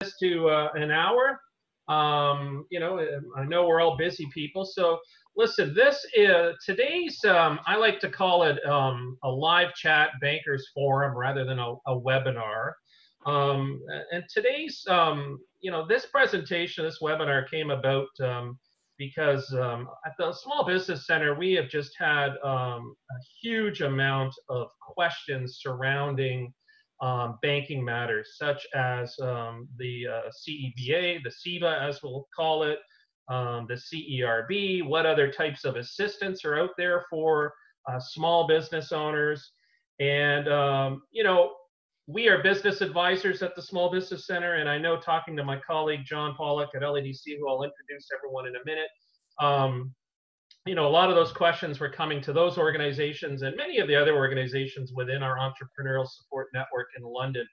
to uh, an hour. Um, you know, I know we're all busy people, so listen. This is today's. Um, I like to call it um, a live chat bankers forum rather than a, a webinar. Um, and today's, um, you know, this presentation, this webinar came about um, because at the Small Business Center, we have just had a huge amount of questions surrounding um, banking matters, such as um, the uh, CEBA, the CEBA, as we'll call it, um, the CERB, what other types of assistance are out there for uh, small business owners. And, um, you know, we are business advisors at the Small Business Center, and I know talking to my colleague John Pollock at LEDC, who I'll introduce everyone in a minute, um, you know, a lot of those questions were coming to those organizations and many of the other organizations within our entrepreneurial support network in London.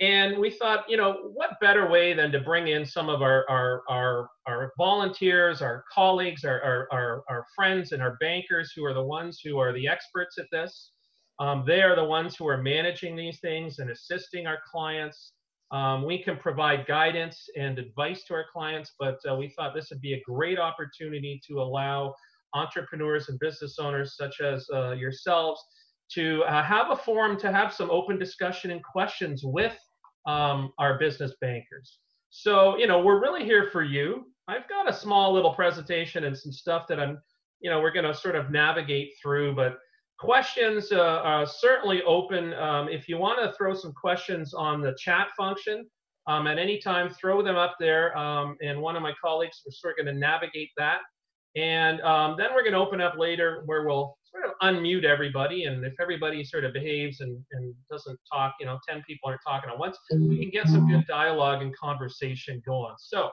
And we thought, you know, what better way than to bring in some of our our our, our volunteers, our colleagues, our, our, our, our friends and our bankers who are the ones who are the experts at this um, they are the ones who are managing these things and assisting our clients. Um, we can provide guidance and advice to our clients, but uh, we thought this would be a great opportunity to allow entrepreneurs and business owners such as uh, yourselves to uh, have a forum to have some open discussion and questions with um, our business bankers. So, you know, we're really here for you. I've got a small little presentation and some stuff that I'm, you know, we're going to sort of navigate through, but questions uh, are certainly open. Um, if you want to throw some questions on the chat function um, at any time, throw them up there. Um, and one of my colleagues is sort of going to navigate that. And um, then we're going to open up later where we'll sort of unmute everybody. And if everybody sort of behaves and, and doesn't talk, you know, 10 people aren't talking at once, we can get some good dialogue and conversation going. So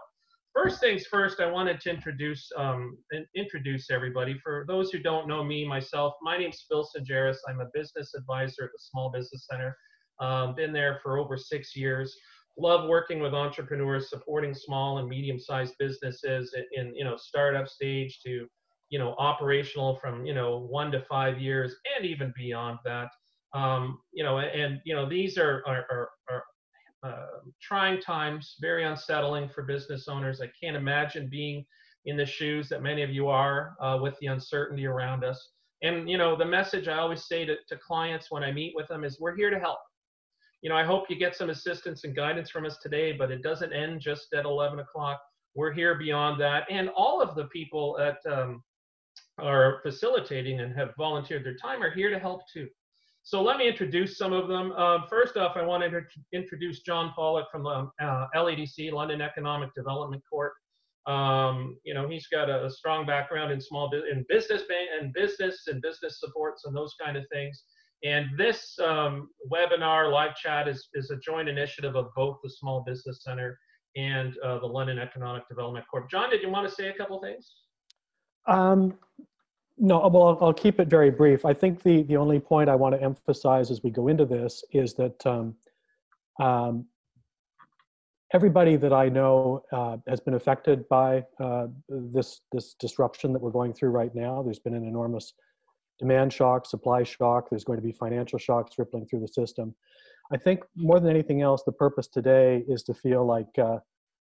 first things first, I wanted to introduce um, introduce everybody. For those who don't know me myself, my name's Phil Singeris. I'm a business advisor at the Small Business Center. Um, been there for over six years. Love working with entrepreneurs, supporting small and medium-sized businesses in, you know startup stage to you know operational from you know one to five years and even beyond that. Um, you know, and you know these are are, are, are uh, trying times, very unsettling for business owners. I can't imagine being in the shoes that many of you are uh, with the uncertainty around us. And you know, the message I always say to, to clients when I meet with them is, we're here to help. You know, I hope you get some assistance and guidance from us today, but it doesn't end just at 11 o'clock. We're here beyond that, and all of the people that um, are facilitating and have volunteered their time are here to help too. So let me introduce some of them. Um, first off, I want to introduce John Pollock from the uh, LEDC, London Economic Development Corp. Um, you know, he's got a, a strong background in small in business and business and business supports and those kind of things. And this um, webinar live chat is, is a joint initiative of both the Small Business Center and uh, the London Economic Development Corp. John, did you want to say a couple things? Um, no, well, I'll, I'll, keep it very brief. I think the, the only point I want to emphasize as we go into this is that um, um, everybody that I know uh, has been affected by uh, this, this disruption that we're going through right now. There's been an enormous demand shock, supply shock. There's going to be financial shocks rippling through the system. I think more than anything else, the purpose today is to feel like, uh,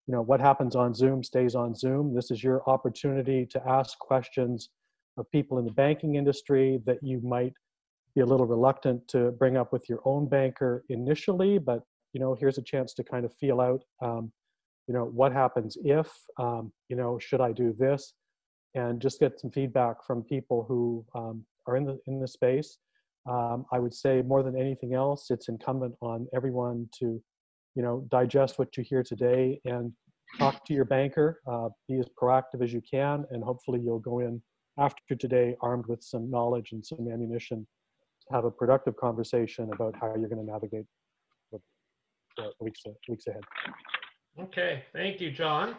you know, what happens on Zoom stays on Zoom. This is your opportunity to ask questions of people in the banking industry that you might be a little reluctant to bring up with your own banker initially, but you know, here's a chance to kind of feel out, um, you know, what happens if, um, you know, should I do this, and just get some feedback from people who um, are in the in the space. Um, I would say more than anything else, it's incumbent on everyone to, you know, digest what you hear today and talk to your banker. Uh, be as proactive as you can, and hopefully you'll go in after today armed with some knowledge and some ammunition to have a productive conversation about how you're going to navigate the, the weeks, weeks ahead. Okay, thank you, John.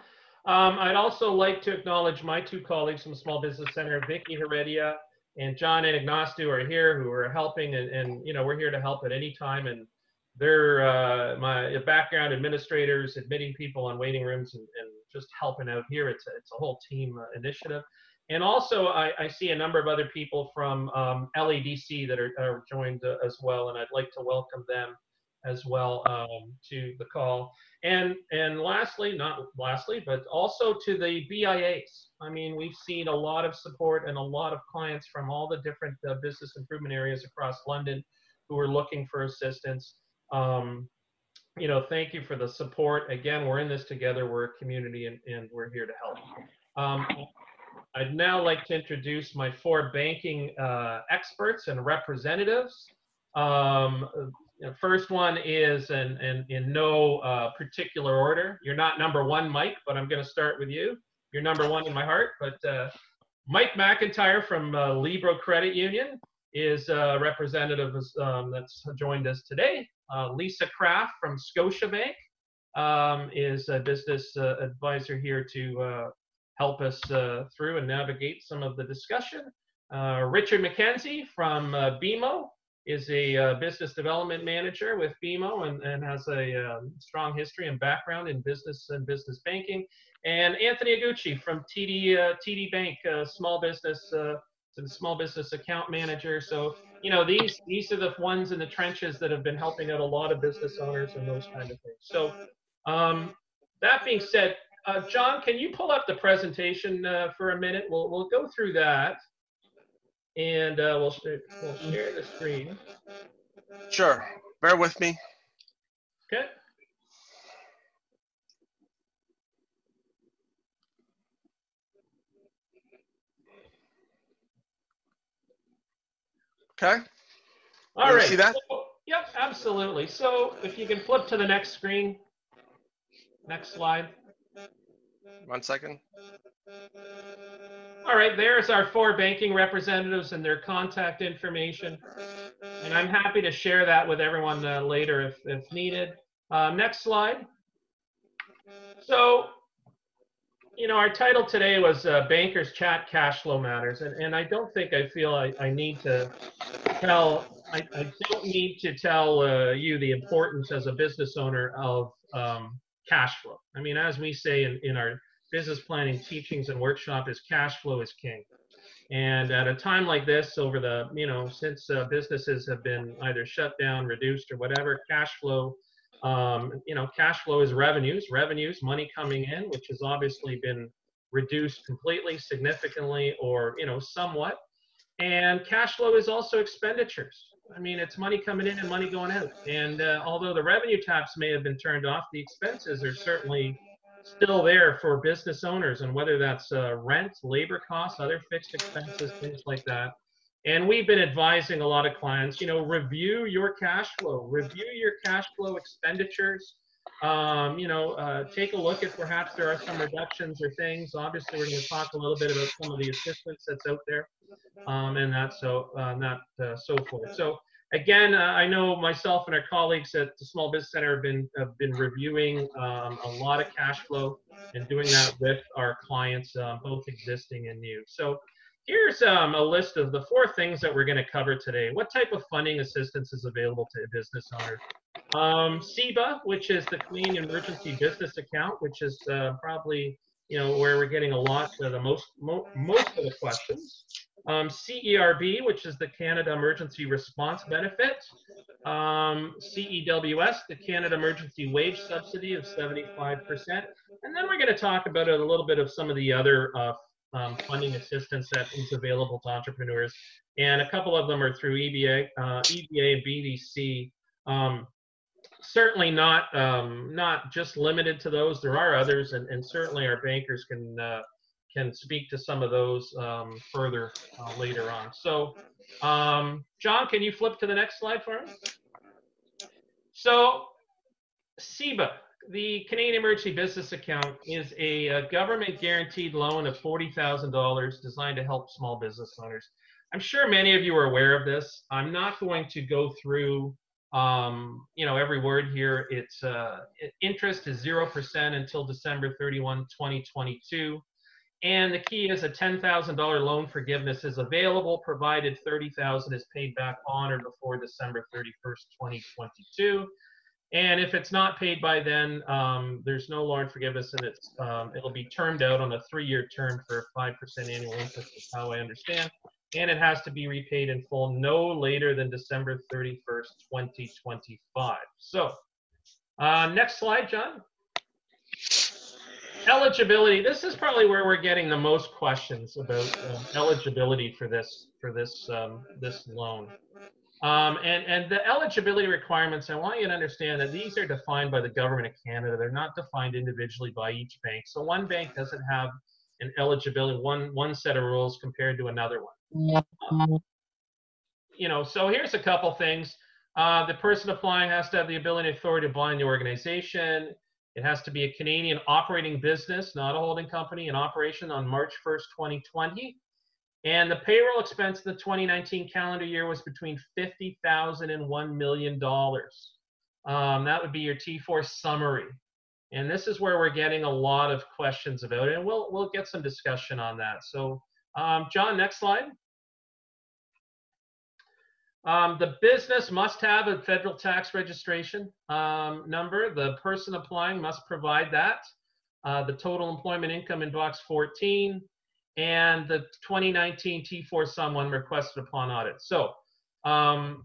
Um, I'd also like to acknowledge my two colleagues from Small Business Center, Vicky Heredia and John Anagnostou are here who are helping and, and, you know, we're here to help at any time. And they're uh, my background administrators, admitting people on waiting rooms and, and just helping out here. It's a, it's a whole team uh, initiative. And also, I, I, see a number of other people from um, LEDC that are, are joined uh, as well, and I'd like to welcome them as well um, to the call. And and lastly, not lastly, but also to the BIAs. I mean, we've seen a lot of support and a lot of clients from all the different uh, business improvement areas across London who are looking for assistance. Um, you know, thank you for the support. Again, we're in this together. We're a community and, and we're here to help. Um, I'd now like to introduce my four banking uh, experts and representatives. Um, the first one is in, in, in no uh, particular order. You're not number one, Mike, but I'm going to start with you. You're number one in my heart. But uh, Mike McIntyre from uh, Libro Credit Union is a representative um, that's joined us today. Uh, Lisa Kraft from Scotiabank um, is a business uh, advisor here to uh, help us uh, through and navigate some of the discussion. Uh, Richard McKenzie from uh, BMO is a uh, business development manager with BMO and, and has a um, strong history and background in business and business banking. And Anthony Aguchi from TD, uh, TD Bank, uh, small business, small business account manager. So, you know, these, these are the ones in the trenches that have been helping out a lot of business owners and those kind of things. So um, that being said, uh, John, can you pull up the presentation uh, for a minute? We'll, we'll go through that and uh, we'll, we'll share the screen. Sure. Bear with me. Okay. Okay. All right. See that? So, yep, absolutely. So if you can flip to the next screen. Next slide. One second. All right, there's our four banking representatives and their contact information. And I'm happy to share that with everyone uh, later if, if needed. Uh, next slide. So, you know, our title today was uh, Bankers Chat Cash Flow Matters. And, and I don't think I feel I, I need to tell, I, I don't need to tell uh, you the importance as a business owner of um, cash flow. I mean, as we say in, in our business planning teachings and workshop is cash flow is king. And at a time like this, over the, you know, since uh, businesses have been either shut down, reduced, or whatever, cash flow, um, you know, cash flow is revenues, revenues, money coming in, which has obviously been reduced completely, significantly, or, you know, somewhat. And cash flow is also expenditures. I mean, it's money coming in and money going out. And uh, although the revenue taps may have been turned off, the expenses are certainly still there for business owners, and whether that's uh, rent, labor costs, other fixed expenses, things like that. And we've been advising a lot of clients, you know, review your cash flow, review your cash flow expenditures. Um, you know, uh, take a look at perhaps there are some reductions or things. Obviously, we're going to talk a little bit about some of the assistance that's out there, um, and that so uh, not uh, so forth. So again, uh, I know myself and our colleagues at the Small Business Center have been have been reviewing um, a lot of cash flow and doing that with our clients, uh, both existing and new. So here's um, a list of the four things that we're going to cover today. What type of funding assistance is available to a business owner? Um, CEBA, which is the Canada Emergency Business Account, which is uh, probably you know where we're getting a lot of the most mo most of the questions um, CERB, which is the Canada Emergency Response Benefit, um, CEWS, the Canada Emergency Wage Subsidy of 75%, and then we're going to talk about a little bit of some of the other uh, um, funding assistance that is available to entrepreneurs, and a couple of them are through EBA, uh, EBA and BDC. Um, certainly not um, not just limited to those. There are others, and, and certainly our bankers can uh, can speak to some of those um, further uh, later on. So, um, John, can you flip to the next slide for us? So, CEBA, the Canadian Emergency Business Account, is a, a government guaranteed loan of $40,000 designed to help small business owners. I'm sure many of you are aware of this. I'm not going to go through um, you know, every word here. It's uh, interest is 0% until December 31, 2022. And the key is a $10,000 loan forgiveness is available provided 30,000 is paid back on or before December 31st, 2022. And if it's not paid by then, um, there's no loan forgiveness and it's, um, it'll be termed out on a three-year term for 5% annual interest is how I understand. and it has to be repaid in full no later than December 31st, 2025. So, uh, next slide, John. Eligibility. This is probably where we're getting the most questions about uh, eligibility for this for this um, this loan. Um, and, and the eligibility requirements, I want you to understand that these are defined by the government of Canada. They're not defined individually by each bank. So one bank doesn't have an eligibility, one, one set of rules compared to another one. Um, you know, so here's a couple things. Uh, the person applying has to have the ability and authority to bind the organization. It has to be a Canadian operating business, not a holding company, in operation on March 1st, 2020. And the payroll expense in the 2019 calendar year was between $50,000 and $1 million. Um, that would be your T4 summary. And this is where we're getting a lot of questions about it. And we'll, we'll get some discussion on that. So um, John, next slide. Um, the business must have a federal tax registration um, number. The person applying must provide that. Uh, the total employment income in box 14 and the 2019 T4 sum when requested upon audit. So, um,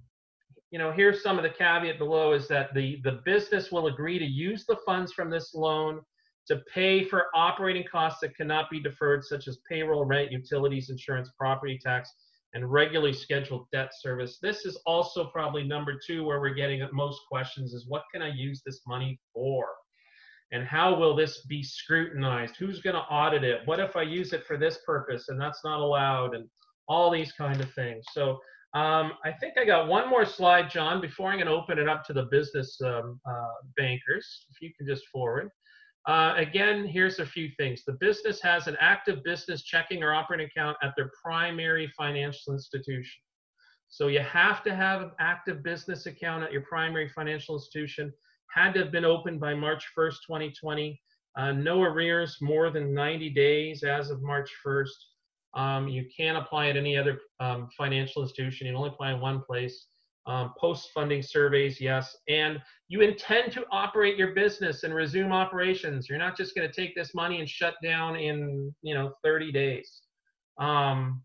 you know, here's some of the caveat below is that the, the business will agree to use the funds from this loan to pay for operating costs that cannot be deferred, such as payroll, rent, utilities, insurance, property tax, and regularly scheduled debt service. This is also probably number two where we're getting most questions is what can I use this money for? And how will this be scrutinized? Who's going to audit it? What if i use it for this purpose and that's not allowed? And all these kind of things. So um, i think i got one more slide john before i'm going to open it up to the business um, uh, bankers if you can just forward. Uh, again here's a few things. The business has an active business checking or operating account at their primary financial institution. So you have to have an active business account at your primary financial institution had to have been opened by March 1st, 2020. Uh, no arrears more than 90 days as of March 1st. Um, you can't apply at any other um, financial institution. You can only apply in one place. Um, post-funding surveys, yes. And you intend to operate your business and resume operations. You're not just going to take this money and shut down in, you know, 30 days. Um,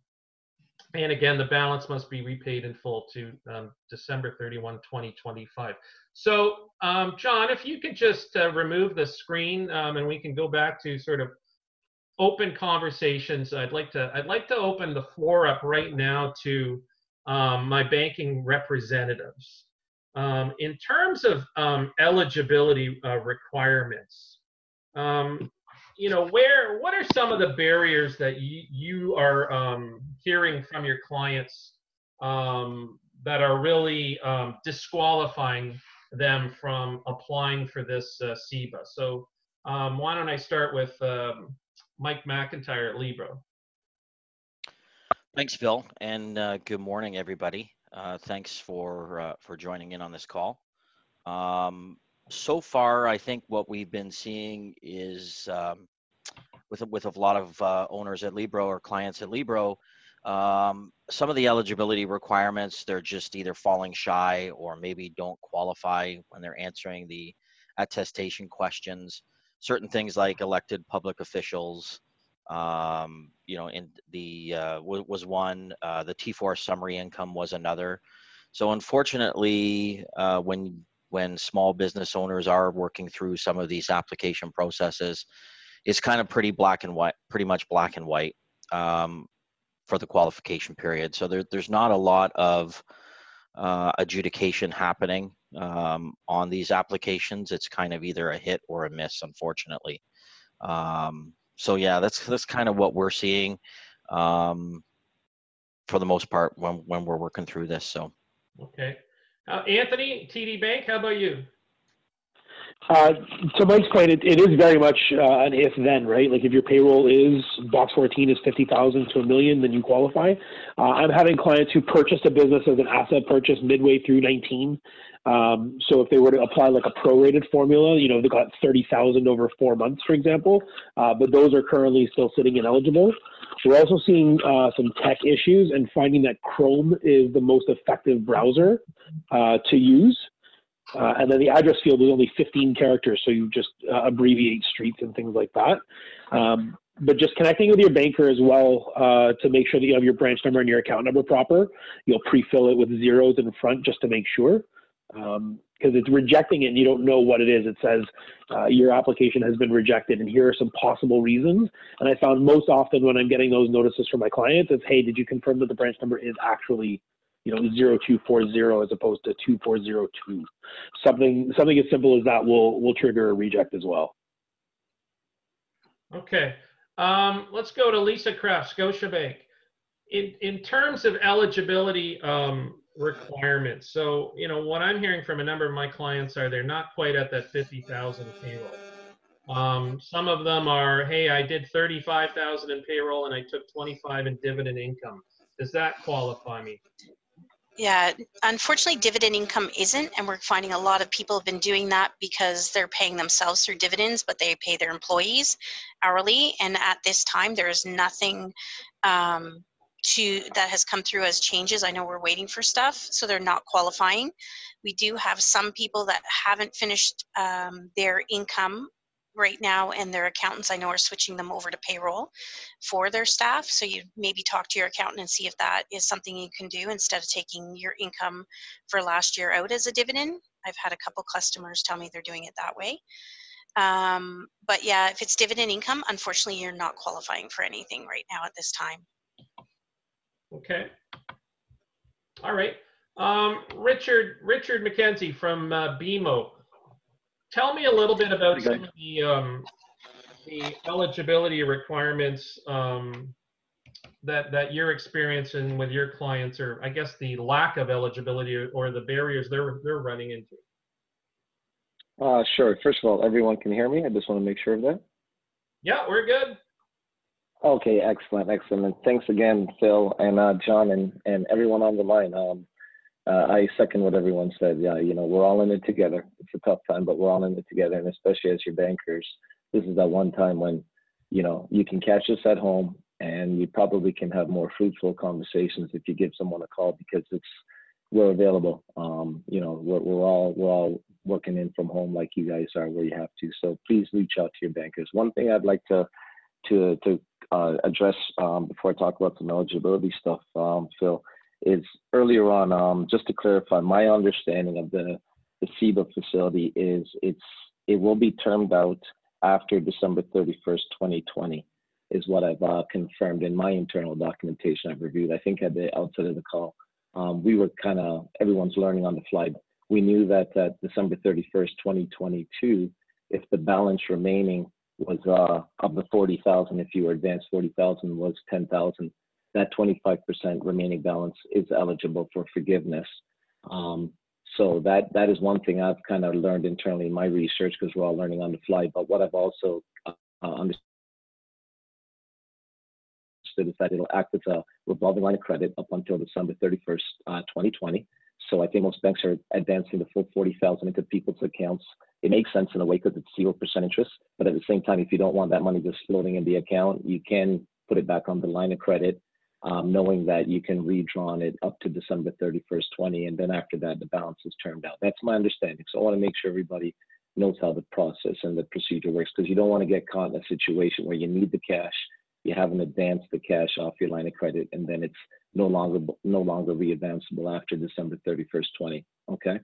and again, the balance must be repaid in full to um, December 31, 2025. So, um, John, if you could just uh, remove the screen um, and we can go back to sort of open conversations. I'd like to I'd like to open the floor up right now to um, my banking representatives. Um, in terms of um, eligibility uh, requirements, um, you know, where what are some of the barriers that you, you are um, hearing from your clients um, that are really um, disqualifying them from applying for this uh, CEBA? So um, why don't I start with um, Mike McIntyre at Libro. Thanks, Phil, and uh, good morning, everybody. Uh, thanks for uh, for joining in on this call. Um, so far, I think what we've been seeing is um, with with a lot of uh, owners at Libro or clients at Libro, um, some of the eligibility requirements they're just either falling shy or maybe don't qualify when they're answering the attestation questions. Certain things like elected public officials, um, you know, in the uh, was one. Uh, the T4 summary income was another. So unfortunately, uh, when when small business owners are working through some of these application processes, it's kind of pretty black and white, pretty much black and white um, for the qualification period. So there, there's not a lot of uh, adjudication happening um, on these applications. It's kind of either a hit or a miss, unfortunately. Um, so yeah, that's that's kind of what we're seeing um, for the most part when when we're working through this. So. Okay. Uh, Anthony, TD Bank, how about you? Uh, to Mike's point, it, it is very much uh, an if then, right? Like if your payroll is box 14 is 50,000 to a million, then you qualify. Uh, I'm having clients who purchased a business as an asset purchase midway through 19. Um, so if they were to apply like a prorated formula, you know, they got 30,000 over four months, for example, uh, but those are currently still sitting ineligible. We're also seeing uh, some tech issues and finding that Chrome is the most effective browser uh, to use. Uh, and then the address field is only 15 characters, so you just uh, abbreviate streets and things like that. Um, but just connecting with your banker as well uh, to make sure that you have your branch number and your account number proper. You'll pre-fill it with zeros in front just to make sure. Because it's rejecting it and you don't know what it is. It says uh, your application has been rejected and here are some possible reasons. And I found most often when I'm getting those notices from my clients is, hey, did you confirm that the branch number is actually you know 0240 as opposed to 2402 something something as simple as that will will trigger a reject as well okay um, let's go to lisa kraft scotiabank in in terms of eligibility um, requirements. So you know what i'm hearing from a number of my clients are they're not quite at that 50000 payroll. Um, some of them are hey i did 35000 in payroll and i took 25 in dividend income. Does that qualify me? Yeah, unfortunately, dividend income isn't, and we're finding a lot of people have been doing that because they're paying themselves through dividends, but they pay their employees hourly. And at this time, there is nothing um, to that has come through as changes. I know we're waiting for stuff, so they're not qualifying. We do have some people that haven't finished um, their income right now and their accountants I know are switching them over to payroll for their staff. So you maybe talk to your accountant and see if that is something you can do instead of taking your income for last year out as a dividend. I've had a couple customers tell me they're doing it that way. Um, but yeah, if it's dividend income, unfortunately, you're not qualifying for anything right now at this time. Okay. All right. Um, Richard Richard McKenzie from uh, BMO. Tell me a little bit about okay. some of the um, the eligibility requirements um, that that you're experiencing with your clients, or I guess the lack of eligibility or the barriers they're they're running into. Uh, sure. First of all, everyone can hear me. I just want to make sure of that. Yeah, we're good. Okay, excellent, excellent. Thanks again, Phil and uh, John and, and everyone on the line. Um, uh, I second what everyone said. Yeah, you know, we're all in it together. It's a tough time, but we're all in it together. And especially as your bankers, this is that one time when, you know, you can catch us at home and you probably can have more fruitful conversations if you give someone a call because it's we're available. Um, you know, we're, we're all we're all working in from home like you guys are where you have to. So please reach out to your bankers. One thing I'd like to to to uh, address um, before I talk about some eligibility stuff, um, Phil is earlier on, um, just to clarify, my understanding of the, the CEBA facility is it's it will be termed out after December 31st, 2020, is what I've uh, confirmed in my internal documentation I've reviewed. I think at the outset of the call, um, we were kind of, everyone's learning on the fly. We knew that at December 31st, 2022, if the balance remaining was uh, of the 40,000, if you were advanced 40,000 was 10,000, that 25% remaining balance is eligible for forgiveness. Um, so that that is one thing I've kind of learned internally in my research because we're all learning on the fly. But what I've also uh, understood is that it'll act as a revolving line of credit up until December 31st, uh, 2020. So I think most banks are advancing the full 40,000 into people's accounts. It makes sense in a way because it's zero percent interest. But at the same time, if you don't want that money just floating in the account, you can put it back on the line of credit um, knowing that you can redraw on it up to December 31st, 20, and then after that, the balance is turned out. That's my understanding. So I want to make sure everybody knows how the process and the procedure works because you don't want to get caught in a situation where you need the cash, you haven't advanced the cash off your line of credit, and then it's no longer no longer readvanceable after December 31st, 20. Okay.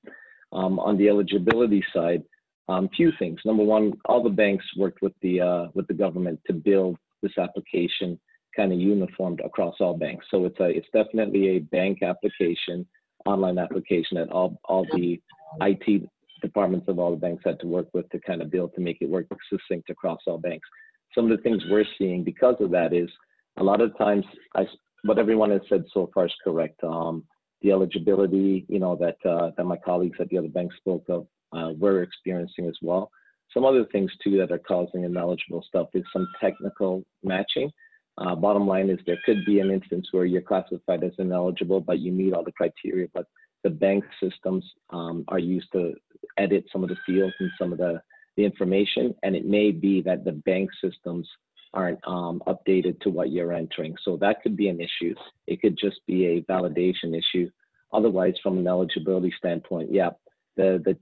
Um, on the eligibility side, um, few things. Number one, all the banks worked with the uh, with the government to build this application kind of uniformed across all banks. So it's a it's definitely a bank application, online application that all all the IT departments of all the banks had to work with to kind of build to make it work succinct across all banks. Some of the things we're seeing because of that is a lot of times I, what everyone has said so far is correct. Um, the eligibility, you know, that uh, that my colleagues at the other banks spoke of, uh, we're experiencing as well. Some other things too that are causing ineligible stuff is some technical matching. Uh, bottom line is there could be an instance where you're classified as ineligible, but you meet all the criteria, but the bank systems um, are used to edit some of the fields and some of the, the information. And it may be that the bank systems aren't um, updated to what you're entering. So that could be an issue. It could just be a validation issue. Otherwise, from an eligibility standpoint, yeah, the, the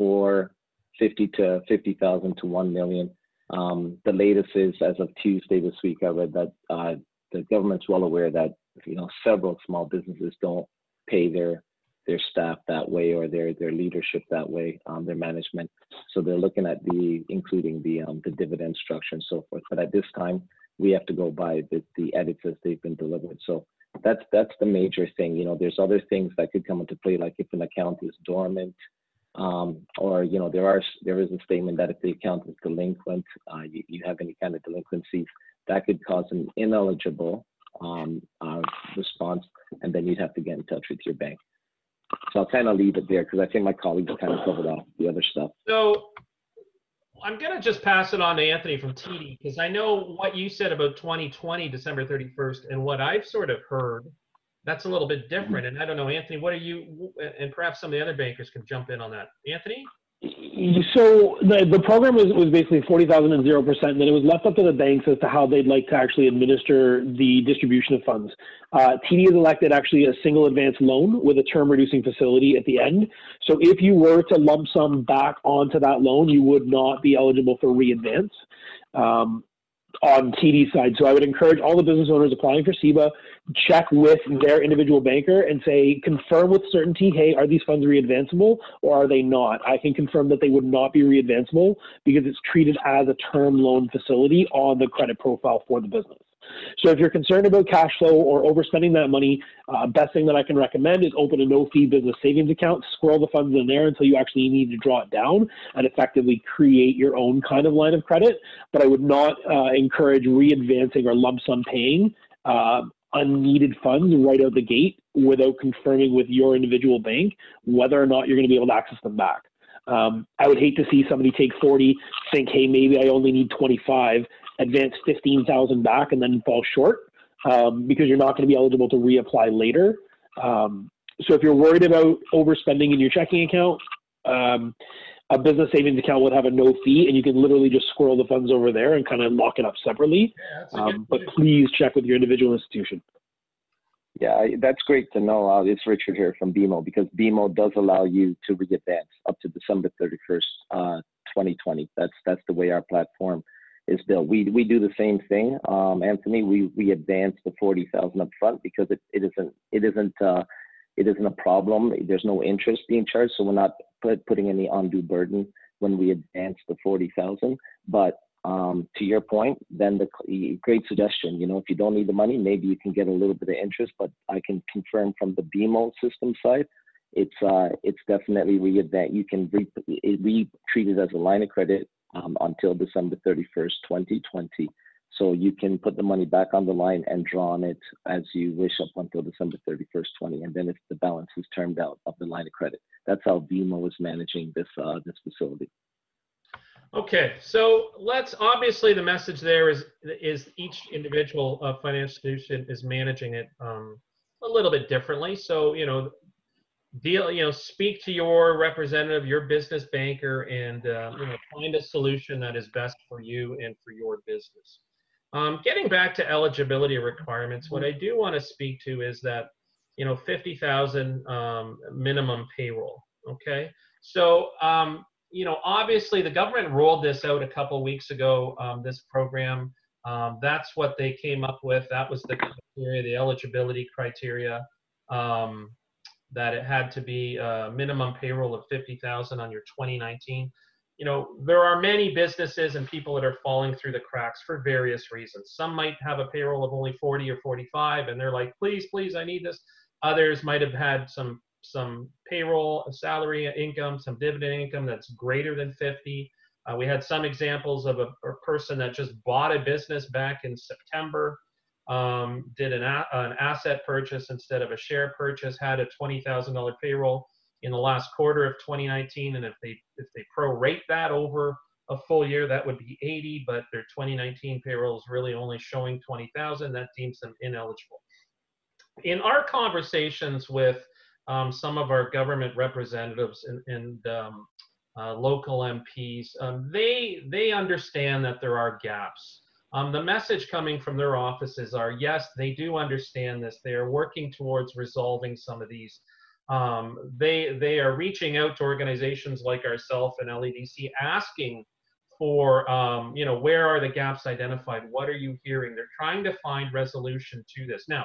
T4 50 to 50,000 to 1 million, Um, the latest is as of Tuesday this week, I read that uh, the government's well aware that you know several small businesses don't pay their their staff that way or their their leadership that way, um, their management. So they're looking at the including the um, the dividend structure and so forth. But at this time, we have to go by the, the edits as they've been delivered. So that's that's the major thing. You know, there's other things that could come into play, like if an account is dormant, um, or you know, there are there is a statement that if the account is delinquent, uh, you, you have any kind of delinquencies, that could cause an ineligible um, uh, response, and then you'd have to get in touch with your bank. So I'll kind of leave it there because I think my colleagues kind of covered off the other stuff. So I'm going to just pass it on to Anthony from TD because I know what you said about 2020, December 31st, and what I've sort of heard, that's a little bit different. And I don't know, Anthony, what are you, and perhaps some of the other bankers can jump in on that. Anthony? So the the program was, was basically forty thousand and zero percent, and then it was left up to the banks as to how they'd like to actually administer the distribution of funds. Uh, TD has elected actually a single advance loan with a term reducing facility at the end. So if you were to lump sum back onto that loan, you would not be eligible for readvance. Um, on TD side. So I would encourage all the business owners applying for CEBA, check with their individual banker and say, confirm with certainty, hey, are these funds readvanceable or are they not? I can confirm that they would not be readvanceable because it's treated as a term loan facility on the credit profile for the business. So if you're concerned about cash flow or overspending that money, uh, best thing that I can recommend is open a no-fee business savings account, squirrel the funds in there until you actually need to draw it down, and effectively create your own kind of line of credit. But I would not uh, encourage re-advancing or lump sum paying uh, unneeded funds right out the gate without confirming with your individual bank whether or not you're going to be able to access them back. Um, I would hate to see somebody take 40, think, hey, maybe I only need 25, advance 15,000 back and then fall short um, because you're not going to be eligible to reapply later. Um, so if you're worried about overspending in your checking account, um, a business savings account would have a no fee and you can literally just squirrel the funds over there and kind of lock it up separately. Yeah, um, but please check with your individual institution. Yeah, that's great to know. Uh, it's Richard here from BMO because BMO does allow you to readvance up to December 31st, uh, 2020. That's that's the way our platform is built. We we do the same thing, um, Anthony. We we advance the forty thousand up front because it, it isn't it isn't uh, it isn't a problem. There's no interest being charged, so we're not put, putting any undue burden when we advance the forty thousand. But um, to your point, then the great suggestion. You know, if you don't need the money, maybe you can get a little bit of interest. But I can confirm from the BMO system side, it's uh, it's definitely re You can re, re treat it as a line of credit um, until December 31st, 2020. So you can put the money back on the line and draw on it as you wish up until December 31st, 20. And then if the balance is termed out of the line of credit, that's how BMO is managing this uh, this facility. Okay, so let's obviously the message there is is each individual uh, financial institution is managing it um, a little bit differently. So you know deal you know speak to your representative your business banker and uh, you know find a solution that is best for you and for your business. Um, getting back to eligibility requirements what i do want to speak to is that you know 50000 um, minimum payroll okay? So um, you know obviously the government rolled this out a couple weeks ago um, this program. Um, that's what they came up with. That was the criteria the eligibility criteria. Um, that it had to be a minimum payroll of 50,000 on your 2019. You know, there are many businesses and people that are falling through the cracks for various reasons. Some might have a payroll of only 40 or 45 and they're like, "Please, please, I need this." Others might have had some some payroll, salary income, some dividend income that's greater than 50. Uh, we had some examples of a, a person that just bought a business back in September um, did an, a, an asset purchase instead of a share purchase, had a $20,000 payroll in the last quarter of 2019, and if they if they prorate that over a full year, that would be 80. But their 2019 payroll is really only showing 20,000. That deems them ineligible. In our conversations with um, some of our government representatives and, and um, uh, local MPs, um, they they understand that there are gaps. Um, the message coming from their offices are yes, they do understand this. They are working towards resolving some of these. Um, they they are reaching out to organizations like ourselves and LEDC, asking for um, you know where are the gaps identified what are you hearing they're trying to find resolution to this now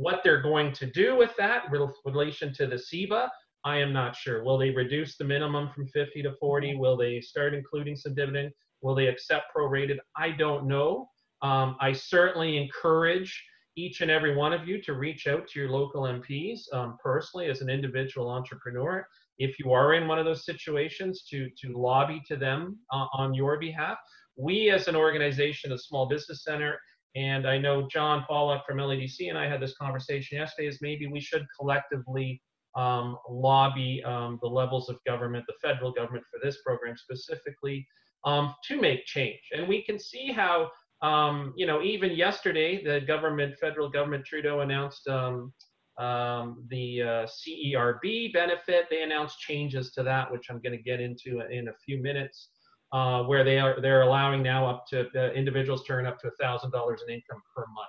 what they're going to do with that relation to the CEBA, I am not sure. Will they reduce the minimum from 50 to 40? Will they start including some dividend? Will they accept prorated? I don't know. Um, I certainly encourage each and every one of you to reach out to your local MPs um, personally as an individual entrepreneur. If you are in one of those situations, to, to lobby to them uh, on your behalf. We, as an organization, the Small Business Center, and I know John Pollock from LEDC and I had this conversation yesterday is maybe we should collectively um, lobby um, the levels of government, the federal government for this program specifically, um, to make change. And we can see how, um, you know, even yesterday, the government, federal government, Trudeau announced um, um, the uh, CERB benefit. They announced changes to that, which I'm going to get into in a few minutes uh, where they are they're allowing now up to uh, individuals to earn up to a thousand dollars in income per month,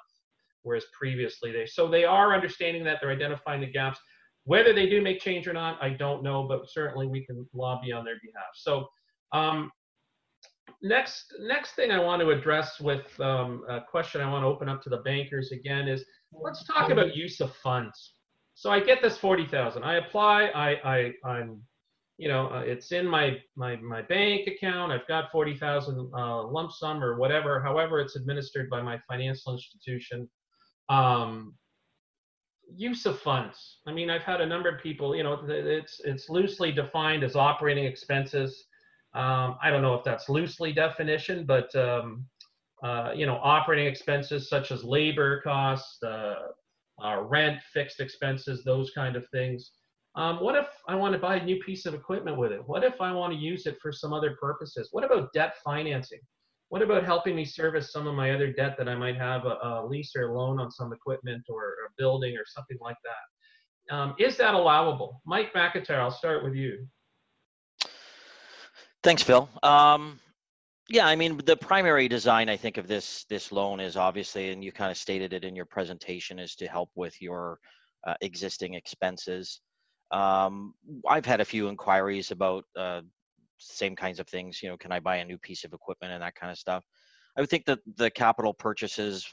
whereas previously they so they are understanding that they're identifying the gaps. Whether they do make change or not, I don't know, but certainly we can lobby on their behalf. So um, next next thing I want to address with um, a question I want to open up to the bankers again is let's talk about use of funds. So I get this forty thousand. I apply. I I I'm you know, uh, it's in my my my bank account. I've got forty thousand uh, lump sum or whatever, however it's administered by my financial institution. Um, use of funds. I mean, I've had a number of people. You know, it's it's loosely defined as operating expenses. Um, I don't know if that's loosely definition, but um, uh, you know, operating expenses such as labor costs, uh, uh, rent, fixed expenses, those kind of things. Um, what if I want to buy a new piece of equipment with it? What if I want to use it for some other purposes? What about debt financing? What about helping me service some of my other debt that I might have a, a lease or a loan on some equipment or a building or something like that? Um, is that allowable? Mike McIntyre, I'll start with you. Thanks, Phil. Um, yeah, I mean, the primary design, I think, of this this loan is obviously, and you kind of stated it in your presentation, is to help with your uh, existing expenses. Um, I've had a few inquiries about uh, same kinds of things. You know, can I buy a new piece of equipment and that kind of stuff. I would think that the capital purchases,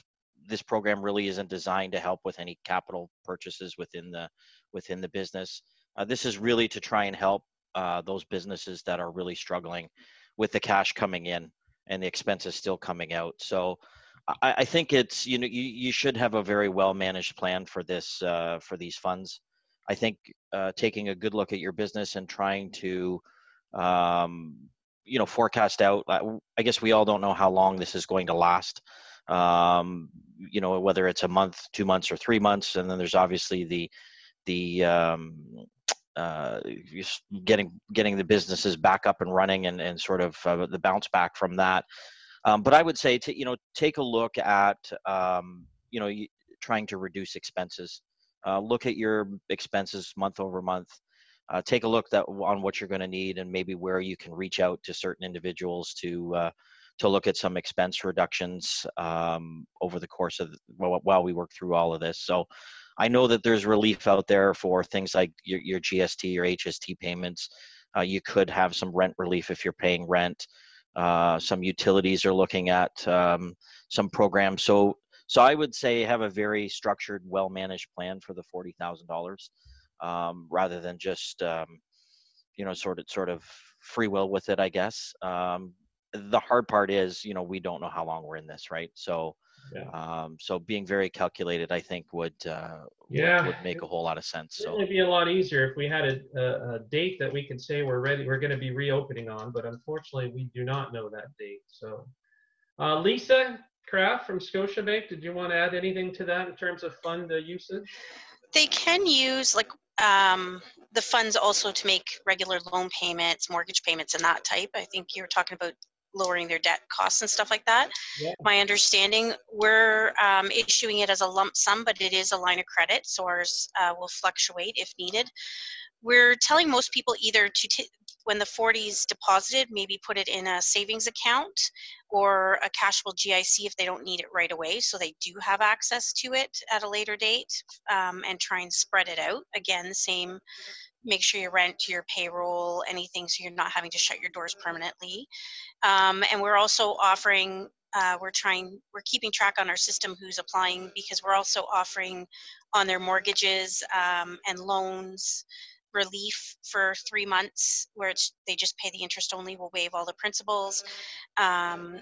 this program really isn't designed to help with any capital purchases within the within the business. Uh, this is really to try and help uh, those businesses that are really struggling with the cash coming in and the expenses still coming out. So. I, I think it's you know you, you should have a very well managed plan for this uh, for these funds. I think uh, taking a good look at your business and trying to, um, you know, forecast out. I guess we all don't know how long this is going to last. Um, you know, whether it's a month, two months, or three months, and then there's obviously the the um, uh, getting getting the businesses back up and running and and sort of uh, the bounce back from that. Um, but I would say to you know take a look at um, you know trying to reduce expenses uh, look at your expenses month over month. Uh, take a look that, on what you're going to need and maybe where you can reach out to certain individuals to uh, to look at some expense reductions um, over the course of while we work through all of this. So I know that there's relief out there for things like your, your GST or HST payments. Uh, you could have some rent relief if you're paying rent. Uh, some utilities are looking at um, some programs. So so I would say have a very structured, well-managed plan for the forty thousand um, dollars, rather than just um, you know sort of sort of free will with it. I guess um, the hard part is you know we don't know how long we're in this, right? So. Yeah. Um, so being very calculated, I think, would uh, yeah would, would make a whole lot of sense. So it'd be a lot easier if we had a, a, a date that we can say we're ready, we're going to be reopening on. But unfortunately, we do not know that date. So, uh, Lisa, Kraft from Scotiabank, did you want to add anything to that in terms of fund uh, usage? They can use like um, the funds also to make regular loan payments, mortgage payments, and that type. I think you were talking about lowering their debt costs and stuff like that. Yeah. My understanding, we're um, issuing it as a lump sum, but it is a line of credit, so ours uh, will fluctuate if needed. We're telling most people either to t- when the 40s deposited, maybe put it in a savings account or a cashable GIC if they don't need it right away. So they do have access to it at a later date um, and try and spread it out. Again, same, make sure your rent, your payroll, anything so you're not having to shut your doors permanently. Um, and we're also offering, uh, we're trying, we're keeping track on our system who's applying because we're also offering on their mortgages um, and loans relief for three months where it's they just pay the interest only we'll waive all the principals um,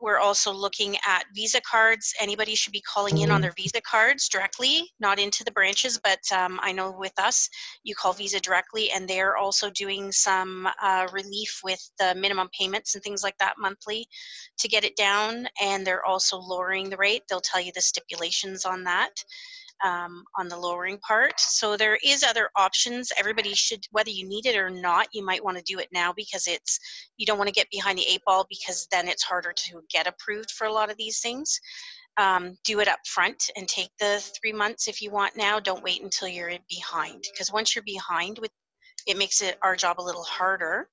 we're also looking at Visa cards. Anybody should be calling in on their Visa cards directly, not into the branches, but um, I know with us, you call Visa directly, and they're also doing some uh, relief with the minimum payments and things like that monthly to get it down. And they're also lowering the rate. They'll tell you the stipulations on that um, on the lowering part. So there is other options. Everybody should, whether you need it or not, you might want to do it now because it's, you don't want to get behind the eight ball because then it's harder to get approved for a lot of these things. Um, do it up front and take the three months if you want now. Don't wait until you're behind because once you're behind with it makes it our job a little harder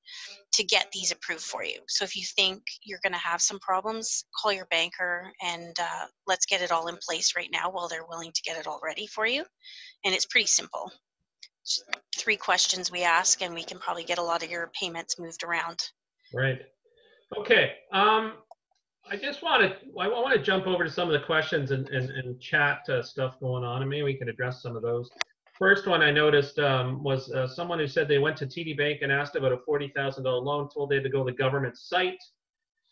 to get these approved for you. So if you think you're going to have some problems, call your banker and uh, let's get it all in place right now while they're willing to get it all ready for you. And it's pretty simple. Three questions we ask, and we can probably get a lot of your payments moved around. Right. Okay. Um, I just want to I want to jump over to some of the questions and, and, and chat uh, stuff going on, and maybe we can address some of those. First one I noticed um, was uh, someone who said they went to TD Bank and asked about a $40,000 loan, told they had to go to the government site,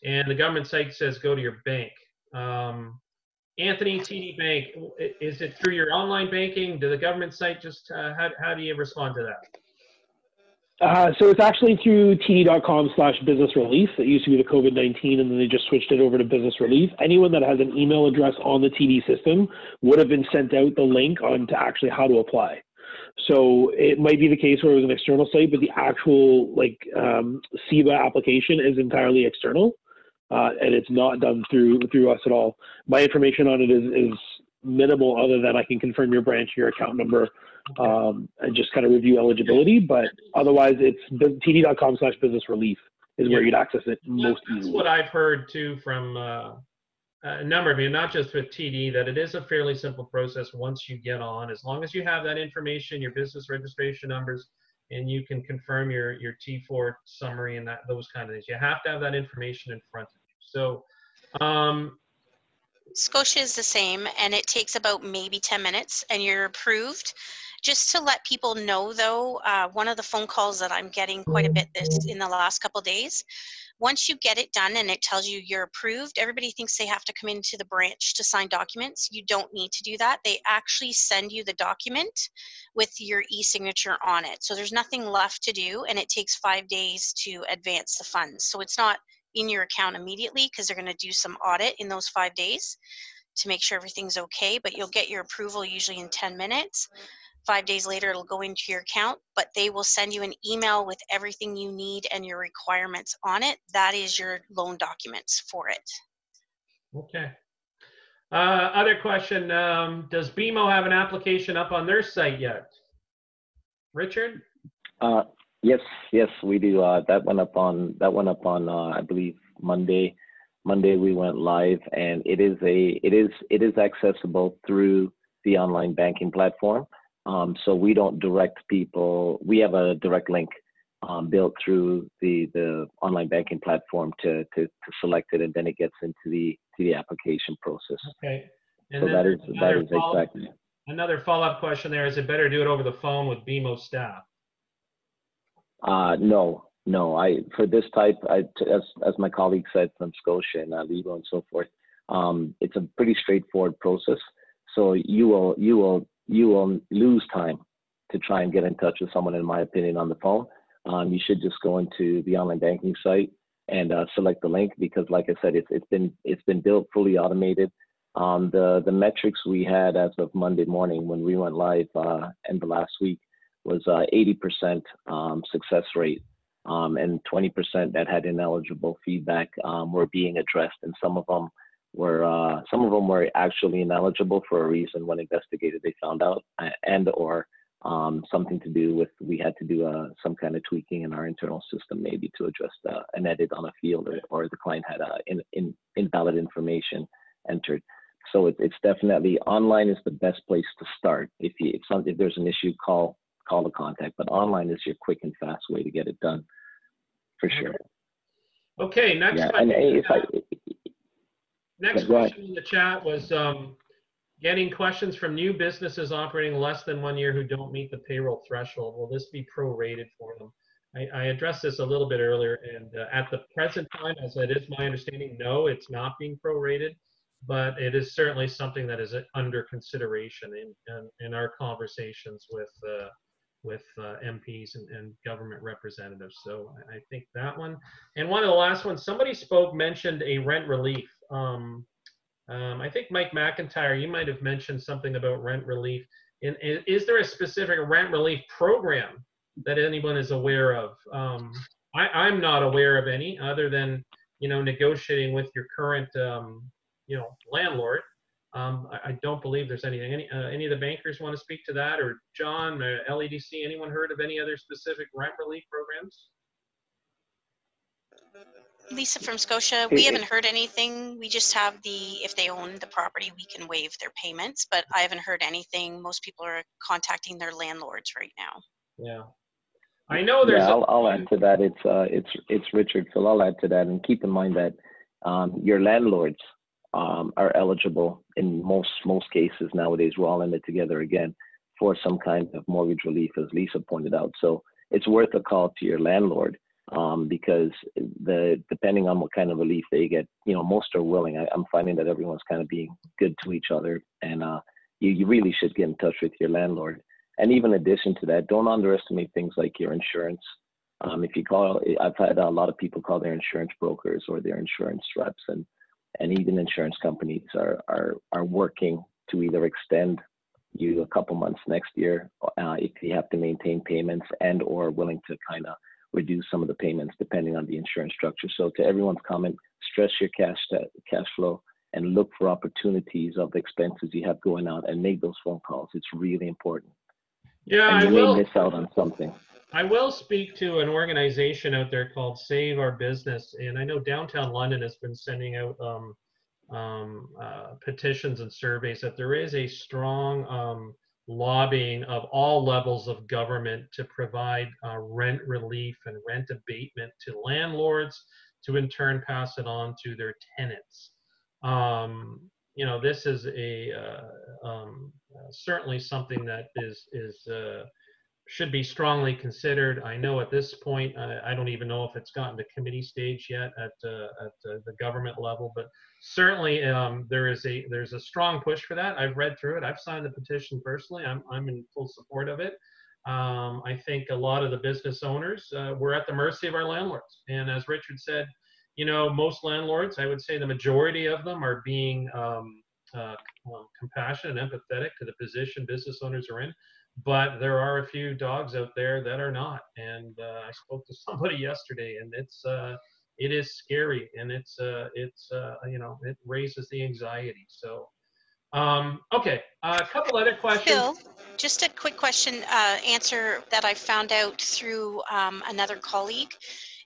and the government site says go to your bank. Um, Anthony, TD Bank, is it through your online banking? Do the government site just, uh, how, how do you respond to that? Uh, so it's actually through td.com slash business relief. It used to be the COVID 19, and then they just switched it over to business relief. Anyone that has an email address on the TD system would have been sent out the link on to actually how to apply. So it might be the case where it was an external site, but the actual like um, CEBA application is entirely external, uh, and it's not done through through us at all. My information on it is is minimal, other than I can confirm your branch, your account number, um, and just kind of review eligibility. But otherwise, it's td.com slash business relief is where you'd access it most That's easily. what I've heard too from uh, a number of you, not just with TD, that it is a fairly simple process once you get on. As long as you have that information, your business registration numbers, and you can confirm your your T4 summary and that those kind of things. You have to have that information in front of you. So. Um, Scotia is the same, and it takes about maybe 10 minutes, and you're approved. Just to let people know, though, uh, one of the phone calls that I'm getting quite a bit this in the last couple days. Once you get it done and it tells you you're approved, everybody thinks they have to come into the branch to sign documents. You don't need to do that. They actually send you the document with your e-signature on it. So there's nothing left to do, and it takes five days to advance the funds. So it's not in your account immediately because they're going to do some audit in those five days to make sure everything's okay. But you'll get your approval usually in 10 minutes. Five days later, it'll go into your account, but they will send you an email with everything you need and your requirements on it. That is your loan documents for it. Okay. Uh, other question, um, does BMO have an application up on their site yet? Richard? Uh, yes, yes, we do. Uh, that went up on that went up on uh, I believe Monday. Monday we went live, and it is a it is it is accessible through the online banking platform. Um, so we don't direct people. We have a direct link um, built through the the online banking platform to, to to select it, and then it gets into the to the application process. Okay. And So that is another follow- exactly. Another follow-up question there, is it better to do it over the phone with BMO staff? Uh, no, no. I for this type, I, as as my colleague said from Scotia and uh, and so forth, um, it's a pretty straightforward process. So you will you will you will lose time to try and get in touch with someone, in my opinion, on the phone. Um, you should just go into the online banking site and uh, select the link because, like I said, it's it's been it's been built fully automated. Um, the the metrics we had as of Monday morning when we went live uh, end of last week was uh, 80% um, success rate, um, and 20% that had ineligible feedback um, were being addressed, and some of them were uh, some of them were actually ineligible for a reason when investigated they found out, uh, and or um, something to do with we had to do uh, some kind of tweaking in our internal system maybe to address uh, an edit on a field or, or the client had uh, in, in, invalid information entered. So it, it's definitely online is the best place to start. If you if, some, if there's an issue, call call the contact. But online is your quick and fast way to get it done, for sure. Okay, next Yeah, question. and if I, Next Yeah, go ahead. question in the chat was um, getting questions from new businesses operating less than one year who don't meet the payroll threshold. Will this be prorated for them? I, I addressed this a little bit earlier, and uh, at the present time, as it is my understanding, no, it's not being prorated, but it is certainly something that is under consideration in, in, in our conversations with uh, with uh, MPs and, and government representatives. So I think that one. And one of the last ones, somebody spoke, mentioned a rent relief. Um, um, I think Mike McIntyre, you might have mentioned something about rent relief. In, is, there a specific rent relief program that anyone is aware of? Um, I, I'm not aware of any other than, you know, negotiating with your current, um, you know, landlord. Um, I, I don't believe there's anything. Any, uh, any of the bankers want to speak to that or John, uh, LEDC, anyone heard of any other specific rent relief programs? Lisa from Scotia, we haven't heard anything. We just have the, if they own the property, we can waive their payments, but I haven't heard anything. Most people are contacting their landlords right now. Yeah. I know there's, yeah, a- I'll, I'll add to that. It's uh, it's it's Richard. So I'll add to that, and keep in mind that um, your landlords um, are eligible in most most cases nowadays. We're all in it together again for some kind of mortgage relief, as Lisa pointed out. So it's worth a call to your landlord um, because the depending on what kind of relief they get, you know, most are willing. I, I'm finding that everyone's kind of being good to each other, and uh, you you really should get in touch with your landlord. And even addition to that, don't underestimate things like your insurance. Um, if you call, I've had a lot of people call their insurance brokers or their insurance reps, and and even insurance companies are are are working to either extend you a couple months next year uh, if you have to maintain payments and or willing to kind of reduce some of the payments depending on the insurance structure. So to everyone's comment, stress your cash cash flow and look for opportunities of the expenses you have going out and make those phone calls. It's really important. yeah, and I you may will. miss out on something. I will speak to an organization out there called Save Our Business, and I know downtown London has been sending out um, um, uh, petitions and surveys that there is a strong um, lobbying of all levels of government to provide uh, rent relief and rent abatement to landlords, to in turn pass it on to their tenants. Um, you know, this is a uh, um, uh, certainly something that is is uh, should be strongly considered. I know at this point, I don't even know if it's gotten to committee stage yet at uh, at uh, the government level, but certainly um, there is a there's a strong push for that. I've read through it. I've signed the petition personally. I'm I'm in full support of it. Um, I think a lot of the business owners uh, we're at the mercy of our landlords, and as Richard said, you know most landlords, I would say the majority of them are being um, uh, compassionate and empathetic to the position business owners are in but there are a few dogs out there that are not and uh, i spoke to somebody yesterday and it's uh, it is scary and it's uh, it's uh, you know it raises the anxiety so um, okay a couple other questions Phil, just a quick question, uh, answer that I found out through um, another colleague.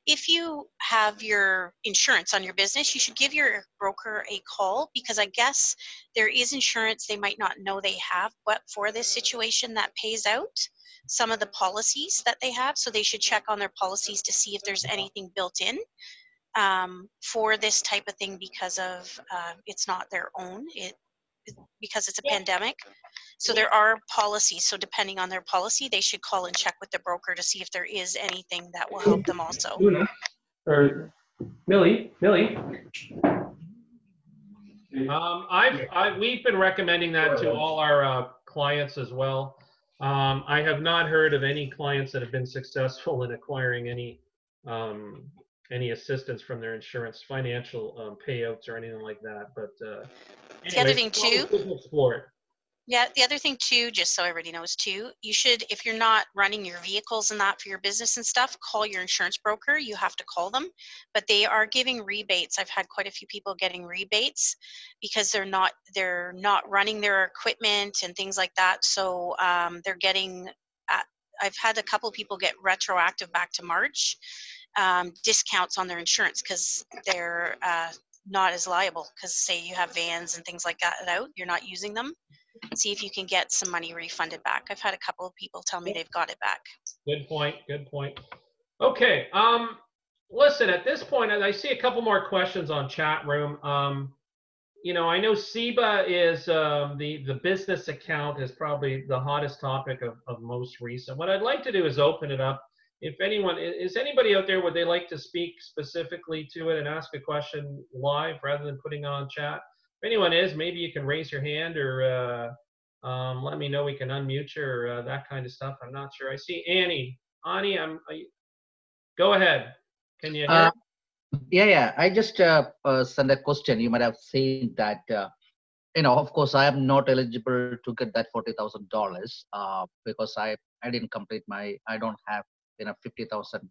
If you have your insurance on your business, you should give your broker a call because I guess there is insurance they might not know they have, but for this situation that pays out some of the policies that they have. So they should check on their policies to see if there's anything built in um, for this type of thing because of uh, it's not their own. It because it's a pandemic. So there are policies. So depending on their policy, they should call and check with the broker to see if there is anything that will help them also. Luna, or Millie, Millie. um, I've, I, we've been recommending that to all our uh, clients as well um, i have not heard of any clients that have been successful in acquiring any um, any assistance from their insurance financial um, payouts or anything like that but uh, The other thing, too- explore it Yeah, the other thing too, just so everybody knows too, you should, if you're not running your vehicles and that for your business and stuff, call your insurance broker. You have to call them, but they are giving rebates. I've had quite a few people getting rebates because they're not they're not running their equipment and things like that. So um, they're getting. Uh, I've had a couple people get retroactive back to March um, discounts on their insurance because they're uh, not as liable. Because say you have vans and things like that out, you're not using them see if you can get some money refunded back. I've had a couple of people tell me they've got it back. Good point. Good point. Okay. Um, listen, at this point, I see a couple more questions on chat room. Um, you know, I know CEBA is um, the the business account is probably the hottest topic of, of most recent. What I'd like to do is open it up. If anyone is anybody out there, would they like to speak specifically to it and ask a question live rather than putting on chat? If anyone is, maybe you can raise your hand or uh, um, let me know. We can unmute you or uh, that kind of stuff. I'm not sure. I see Annie. Annie, I'm. Go ahead. Can you? Uh, yeah, yeah. I just uh, uh, sent a question. You might have seen that. Uh, you know, of course, I am not eligible to get that forty thousand dollars uh, because I I didn't complete my. I don't have you know fifty thousand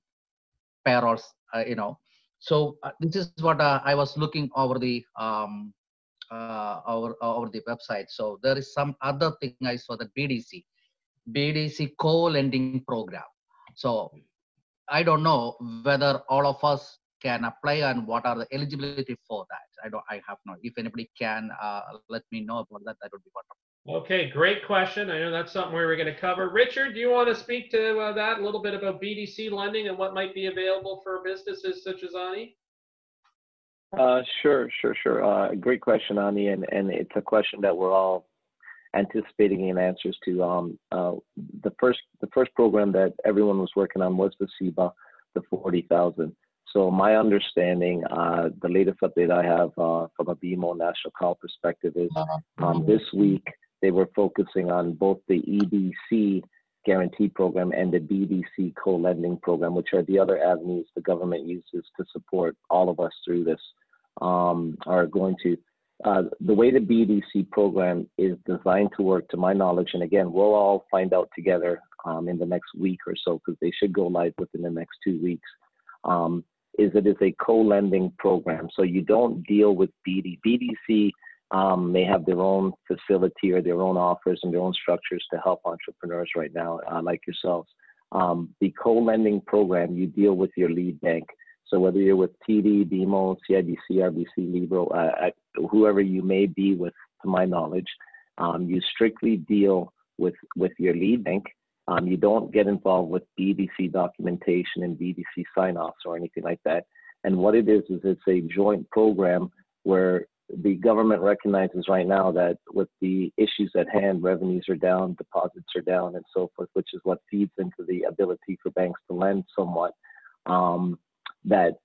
payrolls. Uh, you know, so uh, this is what uh, I was looking over the um, uh, over over the website. So there is some other thing I saw that BDC, BDC co-lending program. So I don't know whether all of us can apply and what are the eligibility for that. I don't. I have no. If anybody can uh, let me know about that, that would be wonderful. Okay, great question. I know that's something we were going to cover. Richard, do you want to speak to uh, that a little bit about BDC lending and what might be available for businesses such as Annie? Uh, sure, sure, sure. Uh, great question, Annie, and, and it's a question that we're all anticipating in answers to. Um, uh, the first the first program that everyone was working on was the CEBA, the forty thousand. So my understanding, uh, the latest update I have uh, from a BMO National Call perspective is um, this week they were focusing on both the EDC guarantee program and the BDC co-lending program, which are the other avenues the government uses to support all of us through this, um, are going to. Uh, the way the BDC program is designed to work, to my knowledge, and again, we'll all find out together um, in the next week or so because they should go live within the next two weeks. Um, is it is a co-lending program. So you don't deal with BD. BDC um, have their own facility or their own offers and their own structures to help entrepreneurs right now, uh, like yourselves. Um, the co-lending program, you deal with your lead bank. So whether you're with TD, BMO, CIBC, RBC, Libro, uh, whoever you may be with, to my knowledge, um, you strictly deal with with your lead bank um, you don't get involved with BDC documentation and BDC sign-offs or anything like that. And what it is is it's a joint program where the government recognizes right now that with the issues at hand, revenues are down, deposits are down, and so forth, which is what feeds into the ability for banks to lend somewhat. Um, that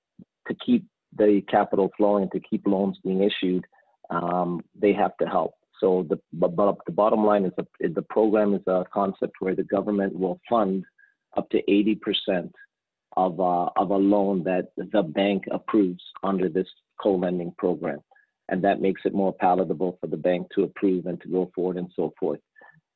to keep the capital flowing, to keep loans being issued, um, they have to help. So the but the bottom line is a, the program is a concept where the government will fund up to 80% of uh, of a loan that the bank approves under this co-lending program, and that makes it more palatable for the bank to approve and to go forward and so forth.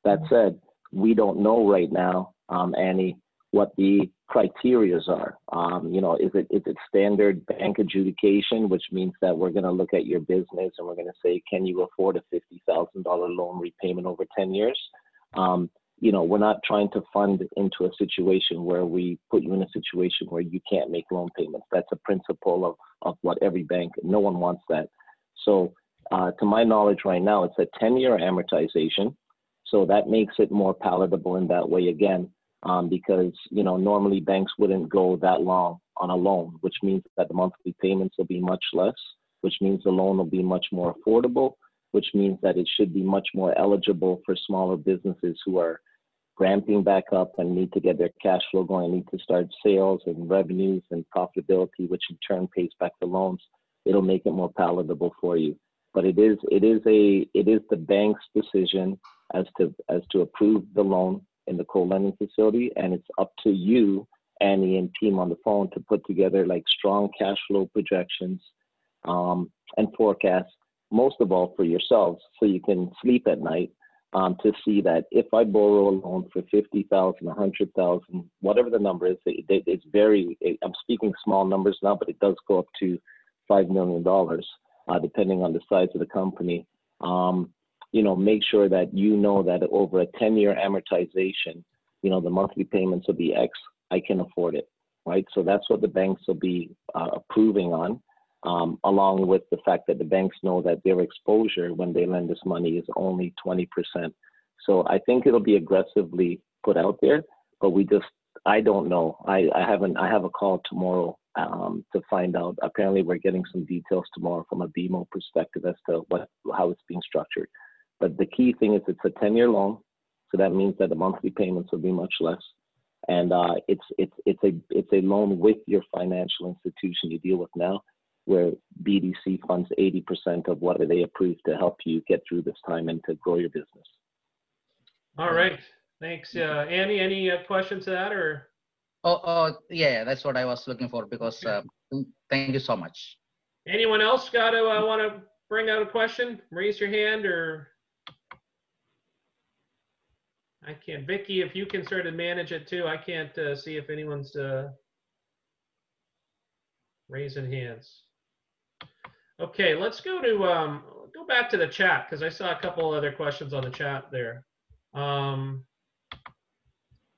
That said, we don't know right now, um, Annie, what the criterias are. Um, you know, is it is it standard bank adjudication, which means that we're going to look at your business and we're going to say, can you afford a fifty thousand dollar loan repayment over ten years? Um, you know, we're not trying to fund into a situation where we put you in a situation where you can't make loan payments. That's a principle of of what every bank. No one wants that. So, uh, to my knowledge, right now it's a ten year amortization. So that makes it more palatable in that way. Again, um, because you know normally banks wouldn't go that long on a loan, which means that the monthly payments will be much less, which means the loan will be much more affordable, which means that it should be much more eligible for smaller businesses who are ramping back up and need to get their cash flow going, need to start sales and revenues and profitability, which in turn pays back the loans. It'll make it more palatable for you. But it is it is a it is the bank's decision as to as to approve the loan in the co-lending facility, and it's up to you, and team on the phone, to put together like strong cash flow projections um, and forecasts. Most of all for yourselves, so you can sleep at night um, to see that if I borrow a loan for fifty thousand, a hundred thousand, whatever the number is, it, it's very. It, I'm speaking small numbers now, but it does go up to five million dollars, uh, depending on the size of the company. Um, you know, make sure that you know that over a 10 year amortization, you know, the monthly payments will be X, I can afford it, right? So that's what the banks will be uh, approving on. um, along with the fact that the banks know that their exposure when they lend this money is only 20%. So I think it'll be aggressively put out there, but we just, I don't know. I, I haven't, I have a call tomorrow um, to find out. Apparently, we're getting some details tomorrow from a BMO perspective as to what, how it's being structured. But the key thing is it's a 10 year loan. So that means that the monthly payments will be much less and uh, it's it's it's a it's a loan with your financial institution you deal with now, where BDC funds 80% of what they approve to help you get through this time and to grow your business. All right, thanks, uh, Andy. Any uh, questions to that or? Oh, oh, yeah, that's what I was looking for because uh, thank you so much. Anyone else got to uh, want to bring out a question? Raise your hand or I can't. Vicky, if you can sort of manage it too, I can't uh, see if anyone's uh, raising hands. Okay, let's go to um, go back to the chat because I saw a couple other questions on the chat there. Um,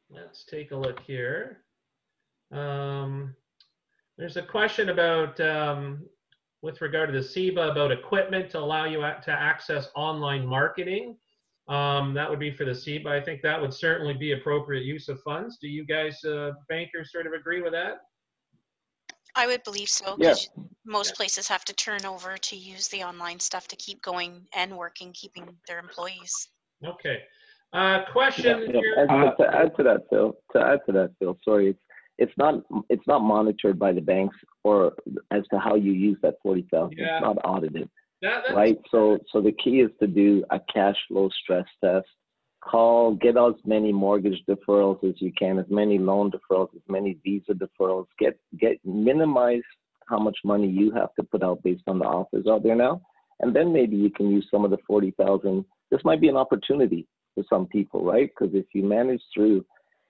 let's take a look here. Um, there's a question about um, with regard to the CEBA about equipment to allow you to access online marketing. Um, that would be for the seed, I think that would certainly be appropriate use of funds. Do you guys, uh, bankers, sort of agree with that? I would believe so. Yeah. Most places have to turn over to use the online stuff to keep going and working, keeping their employees. Okay. Uh, question Yeah, here. yeah. And to add to that, Phil, to add to that, Phil, sorry, it's it's not it's not monitored by the banks or as to how you use that forty thousand. Yeah. It's not audited. That, right? So, so the key is to do a cash flow stress test. Call, get as many mortgage deferrals as you can, as many loan deferrals, as many visa deferrals. Get, get, minimize how much money you have to put out based on the offers out there now, and then maybe you can use some of the forty thousand. This might be an opportunity for some people, right? Because if you manage through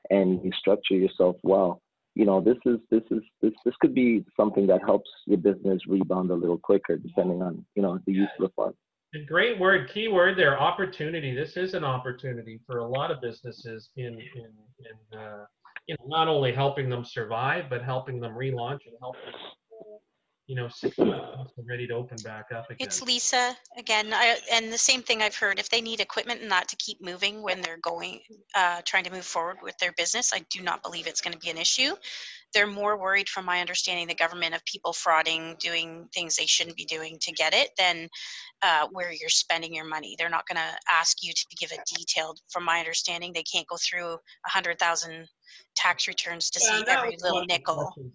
and you structure yourself well, you know this is this is this this could be something that helps your business rebound a little quicker depending on you know the use of the fund great word, keyword there, opportunity. This is an opportunity for a lot of businesses in in in uh, you know not only helping them survive but helping them relaunch and them, you know ready to open back up again. It's Lisa again, I, and the same thing I've heard. If they need equipment and that to keep moving when they're going, uh, trying to move forward with their business, I do not believe it's going to be an issue. They're more worried, from my understanding, the government of people frauding, doing things they shouldn't be doing to get it, than uh, where you're spending your money. They're not going to ask you to give a detailed. From my understanding, they can't go through a hundred thousand tax returns to Yeah, see every little one of the nickel. questions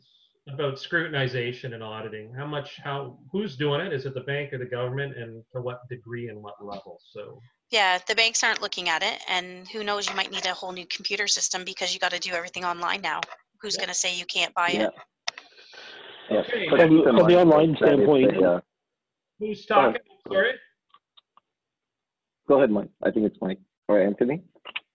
About scrutinization and auditing, how much, how, who's doing it? Is it the bank or the government and to what degree and what level? So, Yeah, the banks aren't looking at it, and who knows, you might need a whole new computer system because you got to do everything online now. Who's going to say you can't buy yeah it? yeah Okay. From- from the online standpoint- a, uh, who's talking? Sorry, go ahead mike i think it's mike or anthony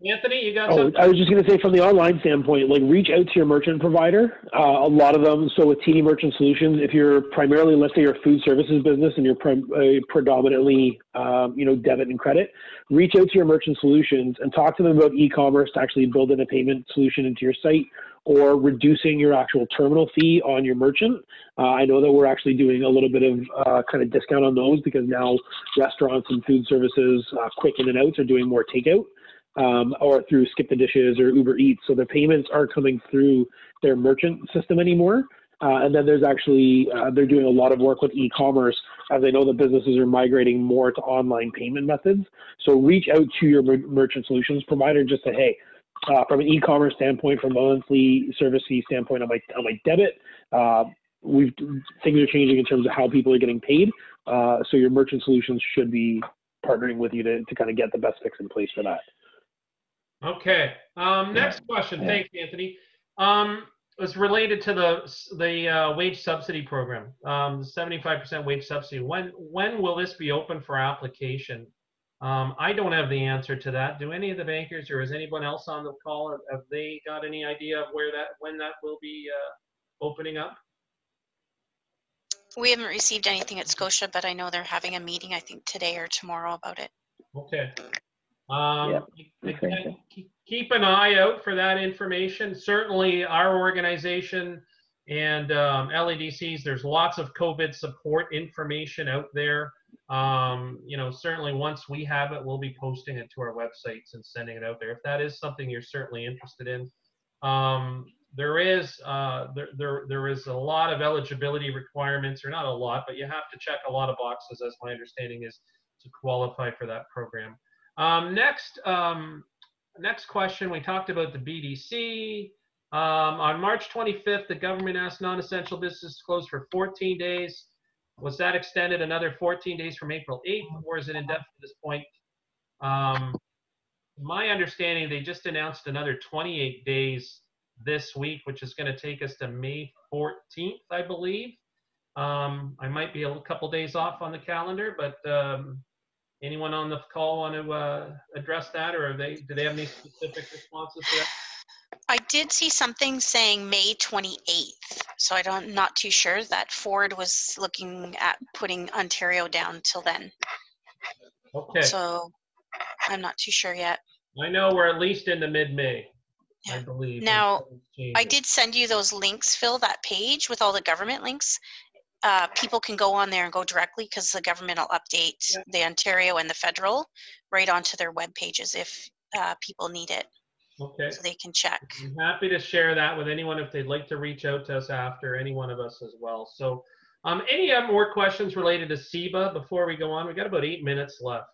Anthony, you got Oh, something? I was just going to say from the online standpoint, like reach out to your merchant provider. Uh, a lot of them, so with TD Merchant Solutions, if you're primarily, let's say, you're a food services business and you're prim- uh, predominantly, um, you know, debit and credit, reach out to your merchant solutions and talk to them about e-commerce to actually build in a payment solution into your site or reducing your actual terminal fee on your merchant. Uh, I know that we're actually doing a little bit of uh, kind of discount on those because now restaurants and food services, uh, quick in and outs, are doing more takeout um, or through Skip the Dishes or Uber Eats. So the payments aren't coming through their merchant system anymore. Uh, and then there's actually, uh, they're doing a lot of work with e-commerce as they know that businesses are migrating more to online payment methods. So reach out to your mer- merchant solutions provider and just say, hey, uh, from an e-commerce standpoint, from a monthly service fee standpoint on my, on my debit, uh, we've things are changing in terms of how people are getting paid. Uh, so your merchant solutions should be partnering with you to, to kind of get the best fix in place for that. Okay. Um, next question. Yeah. Thanks, Anthony. Um, was related to the the uh, wage subsidy program. Um, 75% wage subsidy. When when will this be open for application? Um, I don't have the answer to that. Do any of the bankers or is anyone else on the call? Have, have they got any idea of where that when that will be uh, opening up? We haven't received anything at Scotia, but I know they're having a meeting, I think today or tomorrow about it. Okay. Um, Yeah, the same again, keep- keep an eye out for that information. Certainly, our organization And um, LEDCs, there's lots of COVID support information out there. Um, you know, certainly once we have it, we'll be posting it to our websites and sending it out there. If that is something you're certainly interested in, um, there is uh, there, there there is a lot of eligibility requirements, or not a lot, but you have to check a lot of boxes, as my understanding is, to qualify for that program. Um, next, um, next question. We talked about the BDC. Um, on March 25th, the government asked non-essential businesses to close for 14 days. Was that extended another 14 days from April 8th, or is it indefinite at this point? Um, my understanding, they just announced another 28 days this week, which is going to take us to May 14th, I believe. Um, I might be a couple days off on the calendar, but um, anyone on the call want to uh, address that, or they do they have any specific responses to that? I did see something saying May 28th, so I don't not too sure that Ford was looking at putting Ontario down till then. Okay. So I'm not too sure yet. I know we're at least into mid-May, I believe. Now, I did send you those links, Phil, that page with all the government links. Uh, people can go on there and go directly because the government will update Yeah. the Ontario and the federal right onto their web pages if uh, people need it, Okay. so they can check. I'm happy to share that with anyone if they'd like to reach out to us after, any one of us as well. So, um, any uh, more questions related to CEBA before we go on? We've got about eight minutes left,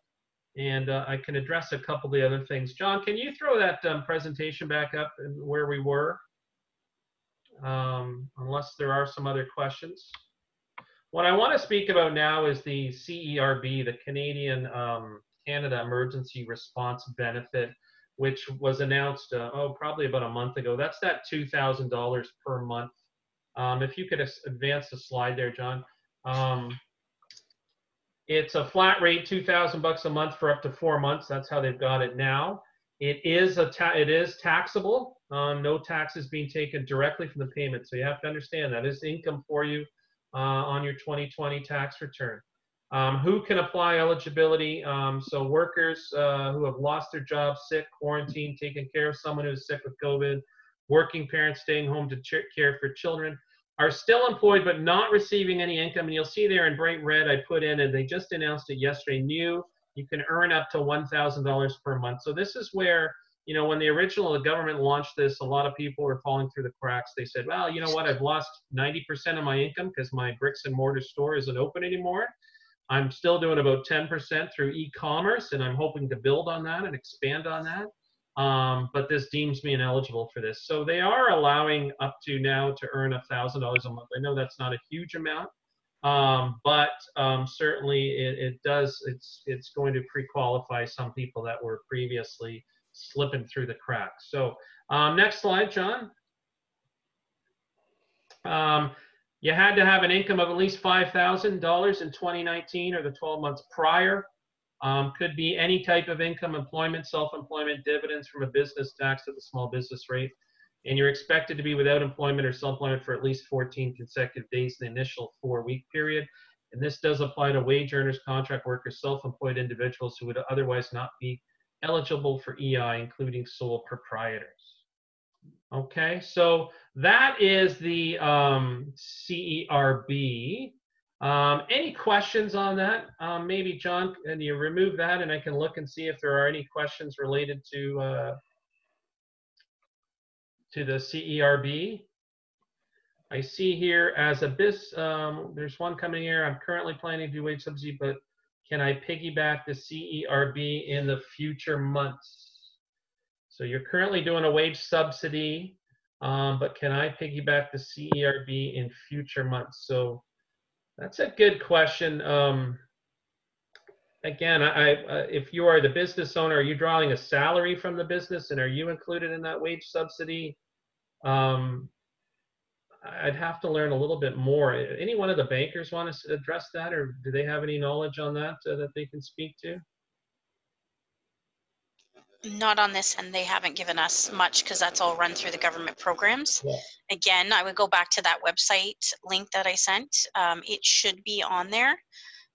and uh, I can address a couple of the other things. John, can you throw that um, presentation back up where we were? Um, unless there are some other questions. What I want to speak about now is the CERB, the Canadian um, Canada Emergency Response Benefit which was announced, uh, oh, probably about a month ago. That's that $2,000 per month. Um, if you could advance the slide there, John. Um, it's a flat rate, 2,000 bucks a month for up to four months. That's how they've got it now. It is a it is taxable. Um, no taxes being taken directly from the payment. So you have to understand that is income for you uh, on your 2020 tax return. Um, who can apply eligibility? Um, so workers uh, who have lost their job, sick, quarantine, taking care of someone who's sick with COVID, working parents staying home to ch- care for children, are still employed but not receiving any income. And you'll see there in bright red, I put in, and they just announced it yesterday. New, you can earn up to $1,000 per month. So this is where you know, when the original government launched this, a lot of people were falling through the cracks. They said, "Well, you know what? I've lost 90% of my income because my bricks and mortar store isn't open anymore." I'm still doing about 10% through e-commerce, and I'm hoping to build on that and expand on that. Um, but this deems me ineligible for this. So they are allowing up to now to earn $1,000 a month. I know that's not a huge amount, um, but um, certainly it, it does. It's it's going to pre-qualify some people that were previously slipping through the cracks. So um, next slide, John. Um, you had to have an income of at least $5,000 in 2019 or the 12 months prior. Um, could be any type of income, employment, self-employment, dividends from a business tax at the small business rate. And you're expected to be without employment or self-employment for at least 14 consecutive days in the initial four-week period. And this does apply to wage earners, contract workers, self-employed individuals who would otherwise not be eligible for EI, including sole proprietors. Okay, so that is the um, CERB. Um, any questions on that? Um, maybe John, can you remove that and I can look and see if there are any questions related to uh, to the CERB. I see here as a bis, um, there's one coming here. I'm currently planning to do wage subsidy, but can I piggyback the CERB in the future months? So you're currently doing a wage subsidy, um, but can I piggyback the CERB in future months? So that's a good question. Um, again, I, uh, if you are the business owner, are you drawing a salary from the business and are you included in that wage subsidy? Um, I'd have to learn a little bit more. Any one of the bankers want to address that, or do they have any knowledge on that uh, that they can speak to? Not on this end, they haven't given us much because that's all run through the government programs. Yeah. Again, I would go back to that website link that I sent. Um, it should be on there.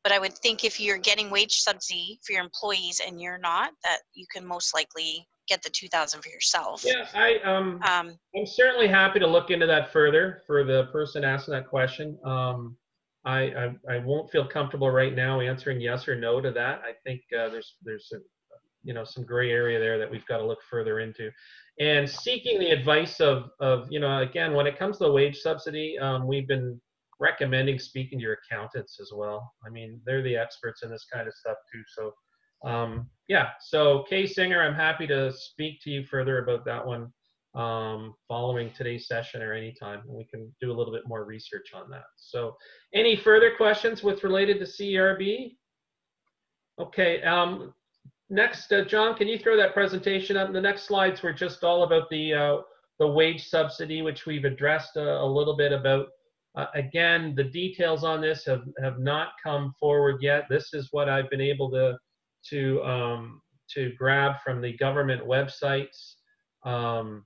But I would think if you're getting wage subsidy for your employees and you're not, that you can most likely get the 2000 for yourself. Yeah, I um, Um, I'm certainly happy to look into that further for the person asking that question. Um, I, I I won't feel comfortable right now answering yes or no to that. I think uh, there's there's a, you know some gray area there that we've got to look further into, and seeking the advice of of you know again when it comes to the wage subsidy, um, we've been recommending speaking to your accountants as well. I mean they're the experts in this kind of stuff too. So um, yeah, so Kay Singer, I'm happy to speak to you further about that one um, following today's session or anytime. And we can do a little bit more research on that. So any further questions with related to CERB? Okay, um, next, uh, John, can you throw that presentation up? The next slides were just all about the, uh, the wage subsidy, which we've addressed a, a little bit about. Uh, again, the details on this have, have not come forward yet. This is what I've been able to to um, to grab from the government websites. Um,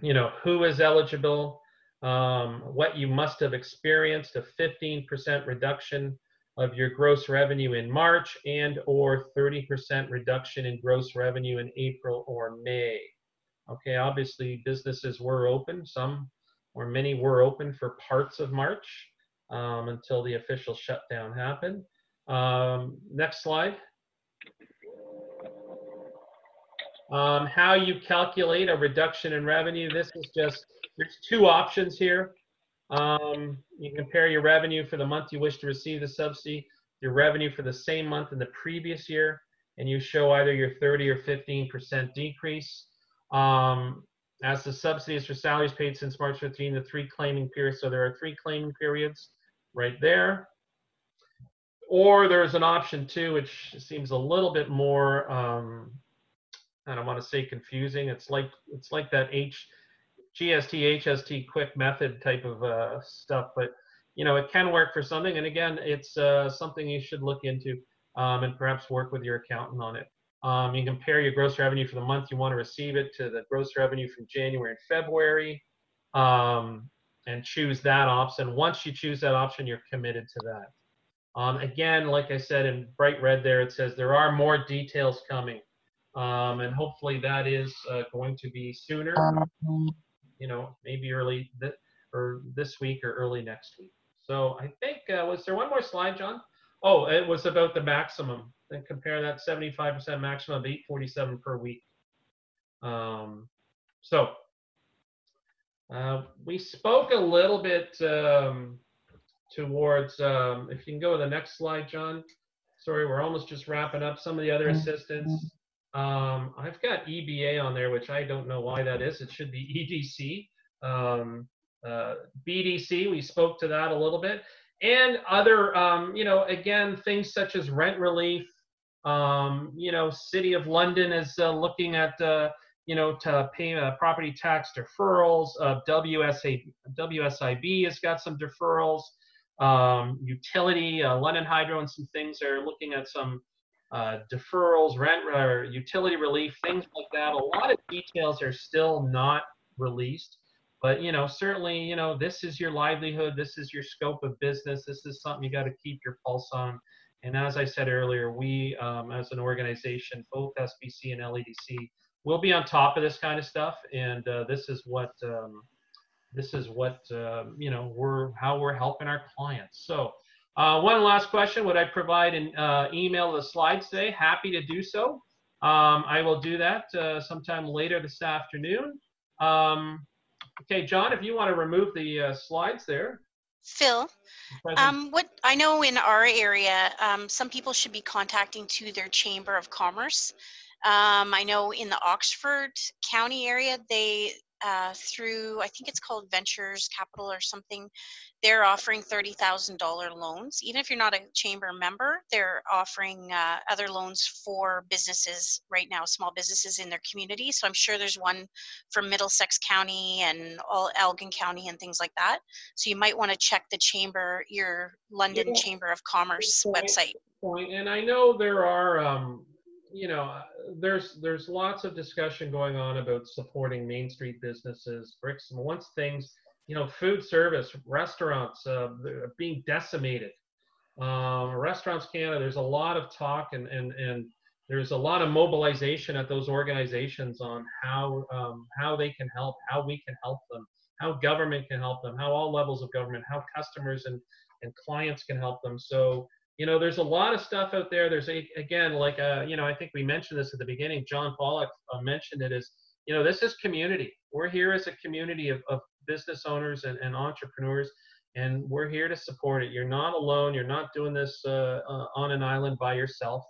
you know who is eligible, um, what you must have experienced, a 15% reduction of your gross revenue in March and or 30% reduction in gross revenue in April or May. Okay, obviously businesses were open, some or many were open for parts of March um, until the official shutdown happened. Um, next slide. Um, how you calculate a reduction in revenue. This is just, there's two options here. Um, you compare your revenue for the month you wish to receive the subsidy, your revenue for the same month in the previous year, and you show either your 30 or 15% decrease. Um, as the subsidies for salaries paid since March 15, the three claiming periods, so there are three claiming periods right there. Or there's an option two, which seems a little bit more um, I don't want to say confusing. It's like it's like that H GST HST quick method type of uh, stuff, but you know it can work for something. And again, it's uh, something you should look into um, and perhaps work with your accountant on it. Um, you can compare your gross revenue for the month you want to receive it to the gross revenue from January and February, um, and choose that option. Once you choose that option, you're committed to that. Um, again, like I said in bright red there, it says there are more details coming um, and hopefully that is uh, going to be sooner. You know, maybe early th- or this week or early next week. So I think uh, was there one more slide, John? Oh, it was about the maximum. And compare that 75% maximum of 847 per week. Um, so uh, we spoke a little bit um, towards. Um, if you can go to the next slide, John. Sorry, we're almost just wrapping up. Some of the other assistance. Um, I've got EBA on there, which I don't know why that is. It should be EDC. Um, uh, BDC, we spoke to that a little bit. And other, um, you know, again, things such as rent relief. Um, you know, City of London is uh, looking at, uh, you know, to pay uh, property tax deferrals. Uh, WSA, WSIB has got some deferrals. Um, utility, uh, London Hydro, and some things are looking at some uh, deferrals, rent or utility relief, things like that. A lot of details are still not released, but you know, certainly, you know, this is your livelihood, this is your scope of business, this is something you got to keep your pulse on. And as I said earlier, we um, as an organization, both SBC and LEDC, will be on top of this kind of stuff, and uh, this is what um, this is what uh, you know we're how we're helping our clients. So. Uh, one last question. Would I provide an uh, email the slides today? Happy to do so. Um, I will do that uh, sometime later this afternoon. Um, okay, John, if you want to remove the uh, slides there. Phil, um, what I know in our area, um, some people should be contacting to their Chamber of Commerce. Um, I know in the Oxford County area, they uh, through I think it's called Ventures Capital or something. They're offering thirty thousand dollar loans. Even if you're not a chamber member, they're offering uh, other loans for businesses right now, small businesses in their community. So I'm sure there's one for Middlesex County and all Elgin County and things like that. So you might want to check the chamber, your London yeah. Chamber of Commerce website. Point. And I know there are um, you know, uh, there's there's lots of discussion going on about supporting Main Street businesses, bricks and once things, you know, food service, restaurants uh, being decimated. Um, restaurants Canada, there's a lot of talk and and and there's a lot of mobilization at those organizations on how um, how they can help, how we can help them, how government can help them, how all levels of government, how customers and and clients can help them. So you know, there's a lot of stuff out there. There's a, again, like uh, you know, I think we mentioned this at the beginning. John Pollock uh, mentioned it. Is you know, this is community. We're here as a community of, of business owners and, and entrepreneurs and we're here to support it. You're not alone. You're not doing this uh, uh, on an island by yourself.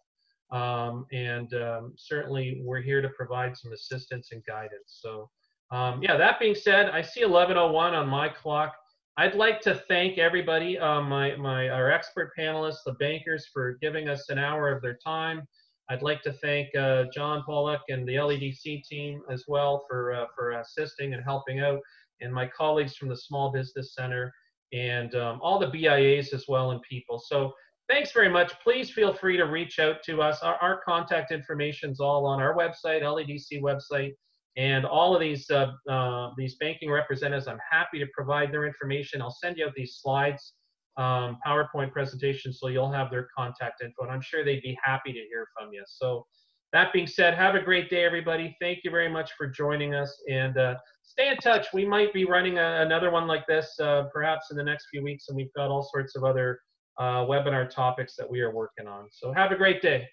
Um, and um, certainly, we're here to provide some assistance and guidance. So, um, yeah, that being said, I see 1101 on my clock. I'd like to thank everybody, uh, my, my, our expert panelists, the bankers, for giving us an hour of their time. I'd like to thank uh, John Pollock and the LEDC team as well for, uh, for assisting and helping out, and my colleagues from the Small Business Center and um, all the BIAs as well and people. So thanks very much. Please feel free to reach out to us. Our, our contact information is all on our website, LEDC website, and all of these uh, uh, these banking representatives. I'm happy to provide their information. I'll send you out these slides, um, PowerPoint presentation, so you'll have their contact info, and I'm sure they'd be happy to hear from you. So. That being said, have a great day, everybody. Thank you very much for joining us, and uh, stay in touch. We might be running a, another one like this uh, perhaps in the next few weeks, and we've got all sorts of other uh, webinar topics that we are working on. So have a great day.